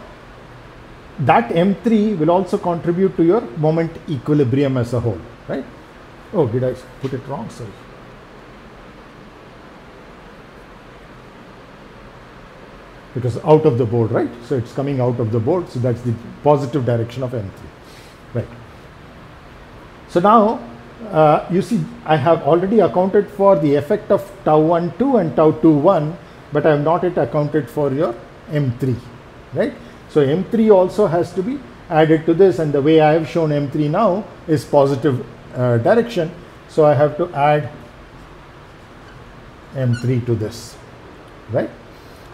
that M3 will also contribute to your moment equilibrium as a whole, right? Oh, did I put it wrong? Sorry. was out of the board, right? So it's coming out of the board. So that's the positive direction of M3, right? So now uh, you see I have already accounted for the effect of tau 1 2 and tau 2 1 but I have not yet accounted for your M3 right. So M3 also has to be added to this and the way I have shown M3 now is positive uh, direction. So I have to add M3 to this right.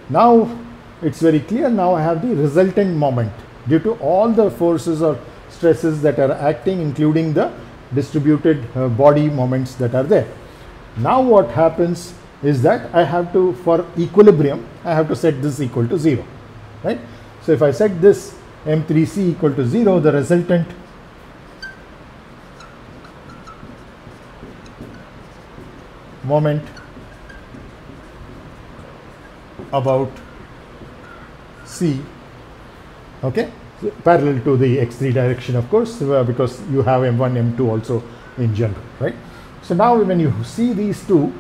Now it's very clear now I have the resultant moment due to all the forces or stresses that are acting including the distributed uh, body moments that are there. Now what happens is that I have to for equilibrium I have to set this equal to 0 right. So if I set this m3c equal to 0 the resultant moment about c okay parallel to the x3 direction of course uh, because you have m1 m2 also in general right? So now when you see these two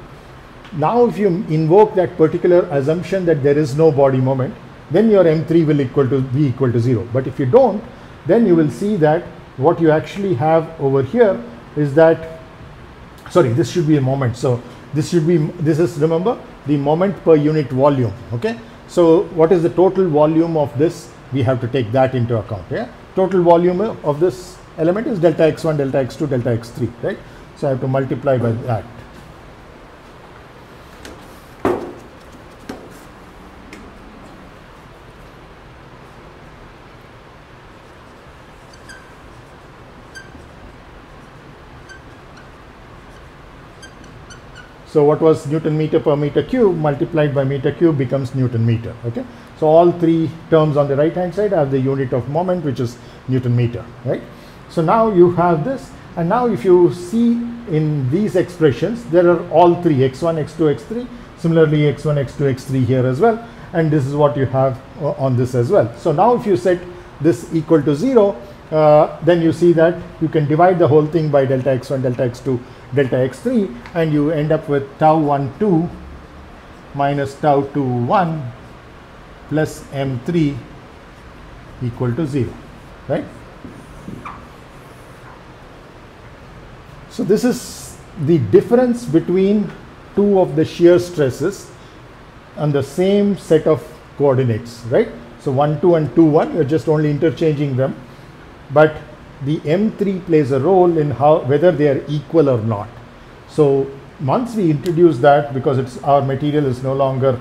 now if you invoke that particular assumption that there is no body moment then your m3 will equal to be equal to 0 but if you don't then you will see that what you actually have over here is that sorry this should be a moment. So this should be this is remember the moment per unit volume okay? So what is the total volume of this we have to take that into account yeah total volume of this element is delta x1, delta x2, delta x3, right? So I have to multiply by that. So what was Newton meter per meter cube multiplied by meter cube becomes Newton meter. Okay. So all three terms on the right hand side have the unit of moment which is Newton meter. Right. So now you have this and now if you see in these expressions there are all three x1, x2, x3 similarly x1, x2, x3 here as well and this is what you have uh, on this as well. So now if you set this equal to 0 uh, then you see that you can divide the whole thing by delta x1, delta x2, delta x3 and you end up with tau 1 2 minus tau 2 1 plus m3 equal to 0 right? So this is the difference between two of the shear stresses on the same set of coordinates right? So 1 2 and 2 1 you're just only interchanging them. But the M3 plays a role in how whether they are equal or not. So once we introduce that because it's our material is no longer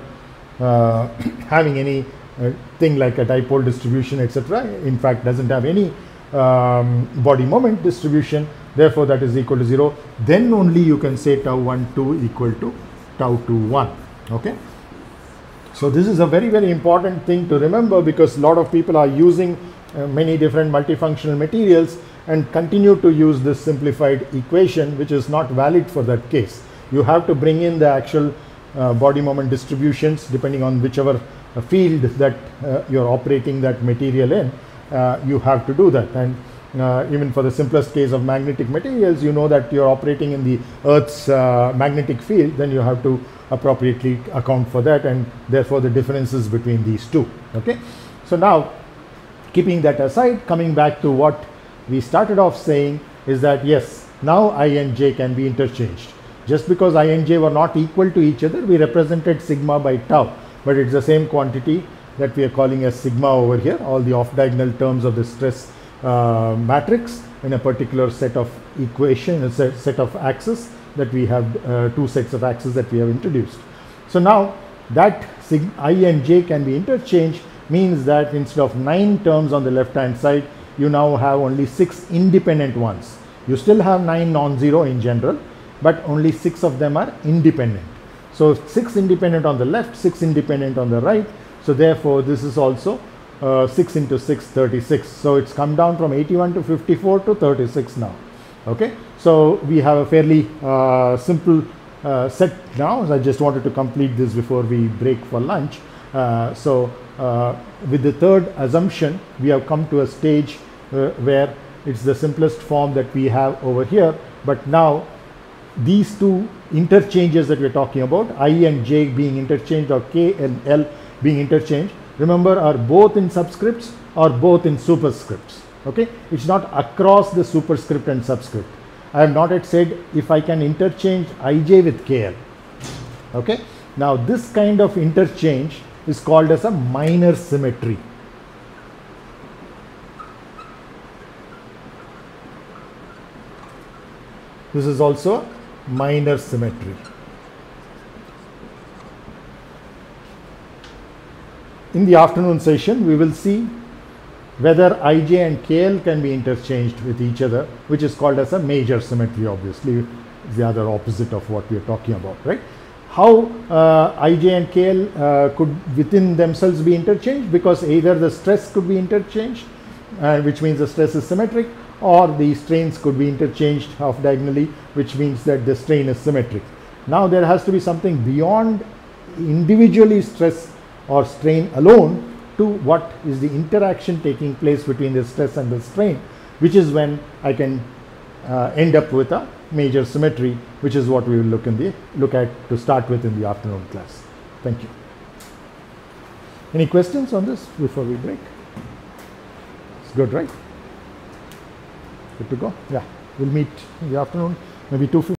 having any uh, thing like a dipole distribution etc in fact doesn't have any um, body moment distribution. Therefore that is equal to 0 then only you can say tau 1 2 equal to tau 2 1 okay? So this is a very very important thing to remember because a lot of people are using uh, many different multifunctional materials and continue to use this simplified equation which is not valid for that case. You have to bring in the actual uh, body moment distributions depending on whichever uh, field that uh, you're operating that material in uh, you have to do that and uh, even for the simplest case of magnetic materials you know that you're operating in the earth's magnetic field then you have to appropriately account for that and therefore the differences between these two okay so now keeping that aside, coming back to what we started off saying is that yes, now i and j can be interchanged. Just because i and j were not equal to each other, we represented sigma by tau, but it's the same quantity that we are calling as sigma over here, all the off diagonal terms of the stress uh, matrix in a particular set of equation, a set, set of axes that we have, uh, two sets of axes that we have introduced. So now that i and j can be interchanged means that instead of 9 terms on the left hand side, you now have only 6 independent ones. You still have 9 non-zero in general, but only 6 of them are independent. So 6 independent on the left, 6 independent on the right. So therefore, this is also uh, 6 into 6, 36. So it's come down from 81 to 54 to 36 now. Okay. So we have a fairly uh, simple uh, set now. I just wanted to complete this before we break for lunch. Uh, so uh, with the third assumption, we have come to a stage uh, where it's the simplest form that we have over here. But now these two interchanges that we're talking about, I and J being interchanged or K and L being interchanged, remember are both in subscripts or both in superscripts. Okay, it's not across the superscript and subscript. I have not yet said if I can interchange ij with kl. Okay, now this kind of interchange is called as a minor symmetry. This is also minor symmetry. In the afternoon session, we will see whether ij and kl can be interchanged with each other, which is called as a major symmetry, obviously, the other opposite of what we are talking about, right? how uh, ij and kl uh, could within themselves be interchanged because either the stress could be interchanged uh, which means the stress is symmetric or the strains could be interchanged half diagonally which means that the strain is symmetric. Now there has to be something beyond individually stress or strain alone to what is the interaction taking place between the stress and the strain which is when I can uh, end up with a major symmetry, which is what we will look in the look at to start with in the afternoon class. Thank you. Any questions on this before we break? It's good, right? Good to go. Yeah, we'll meet in the afternoon, maybe two.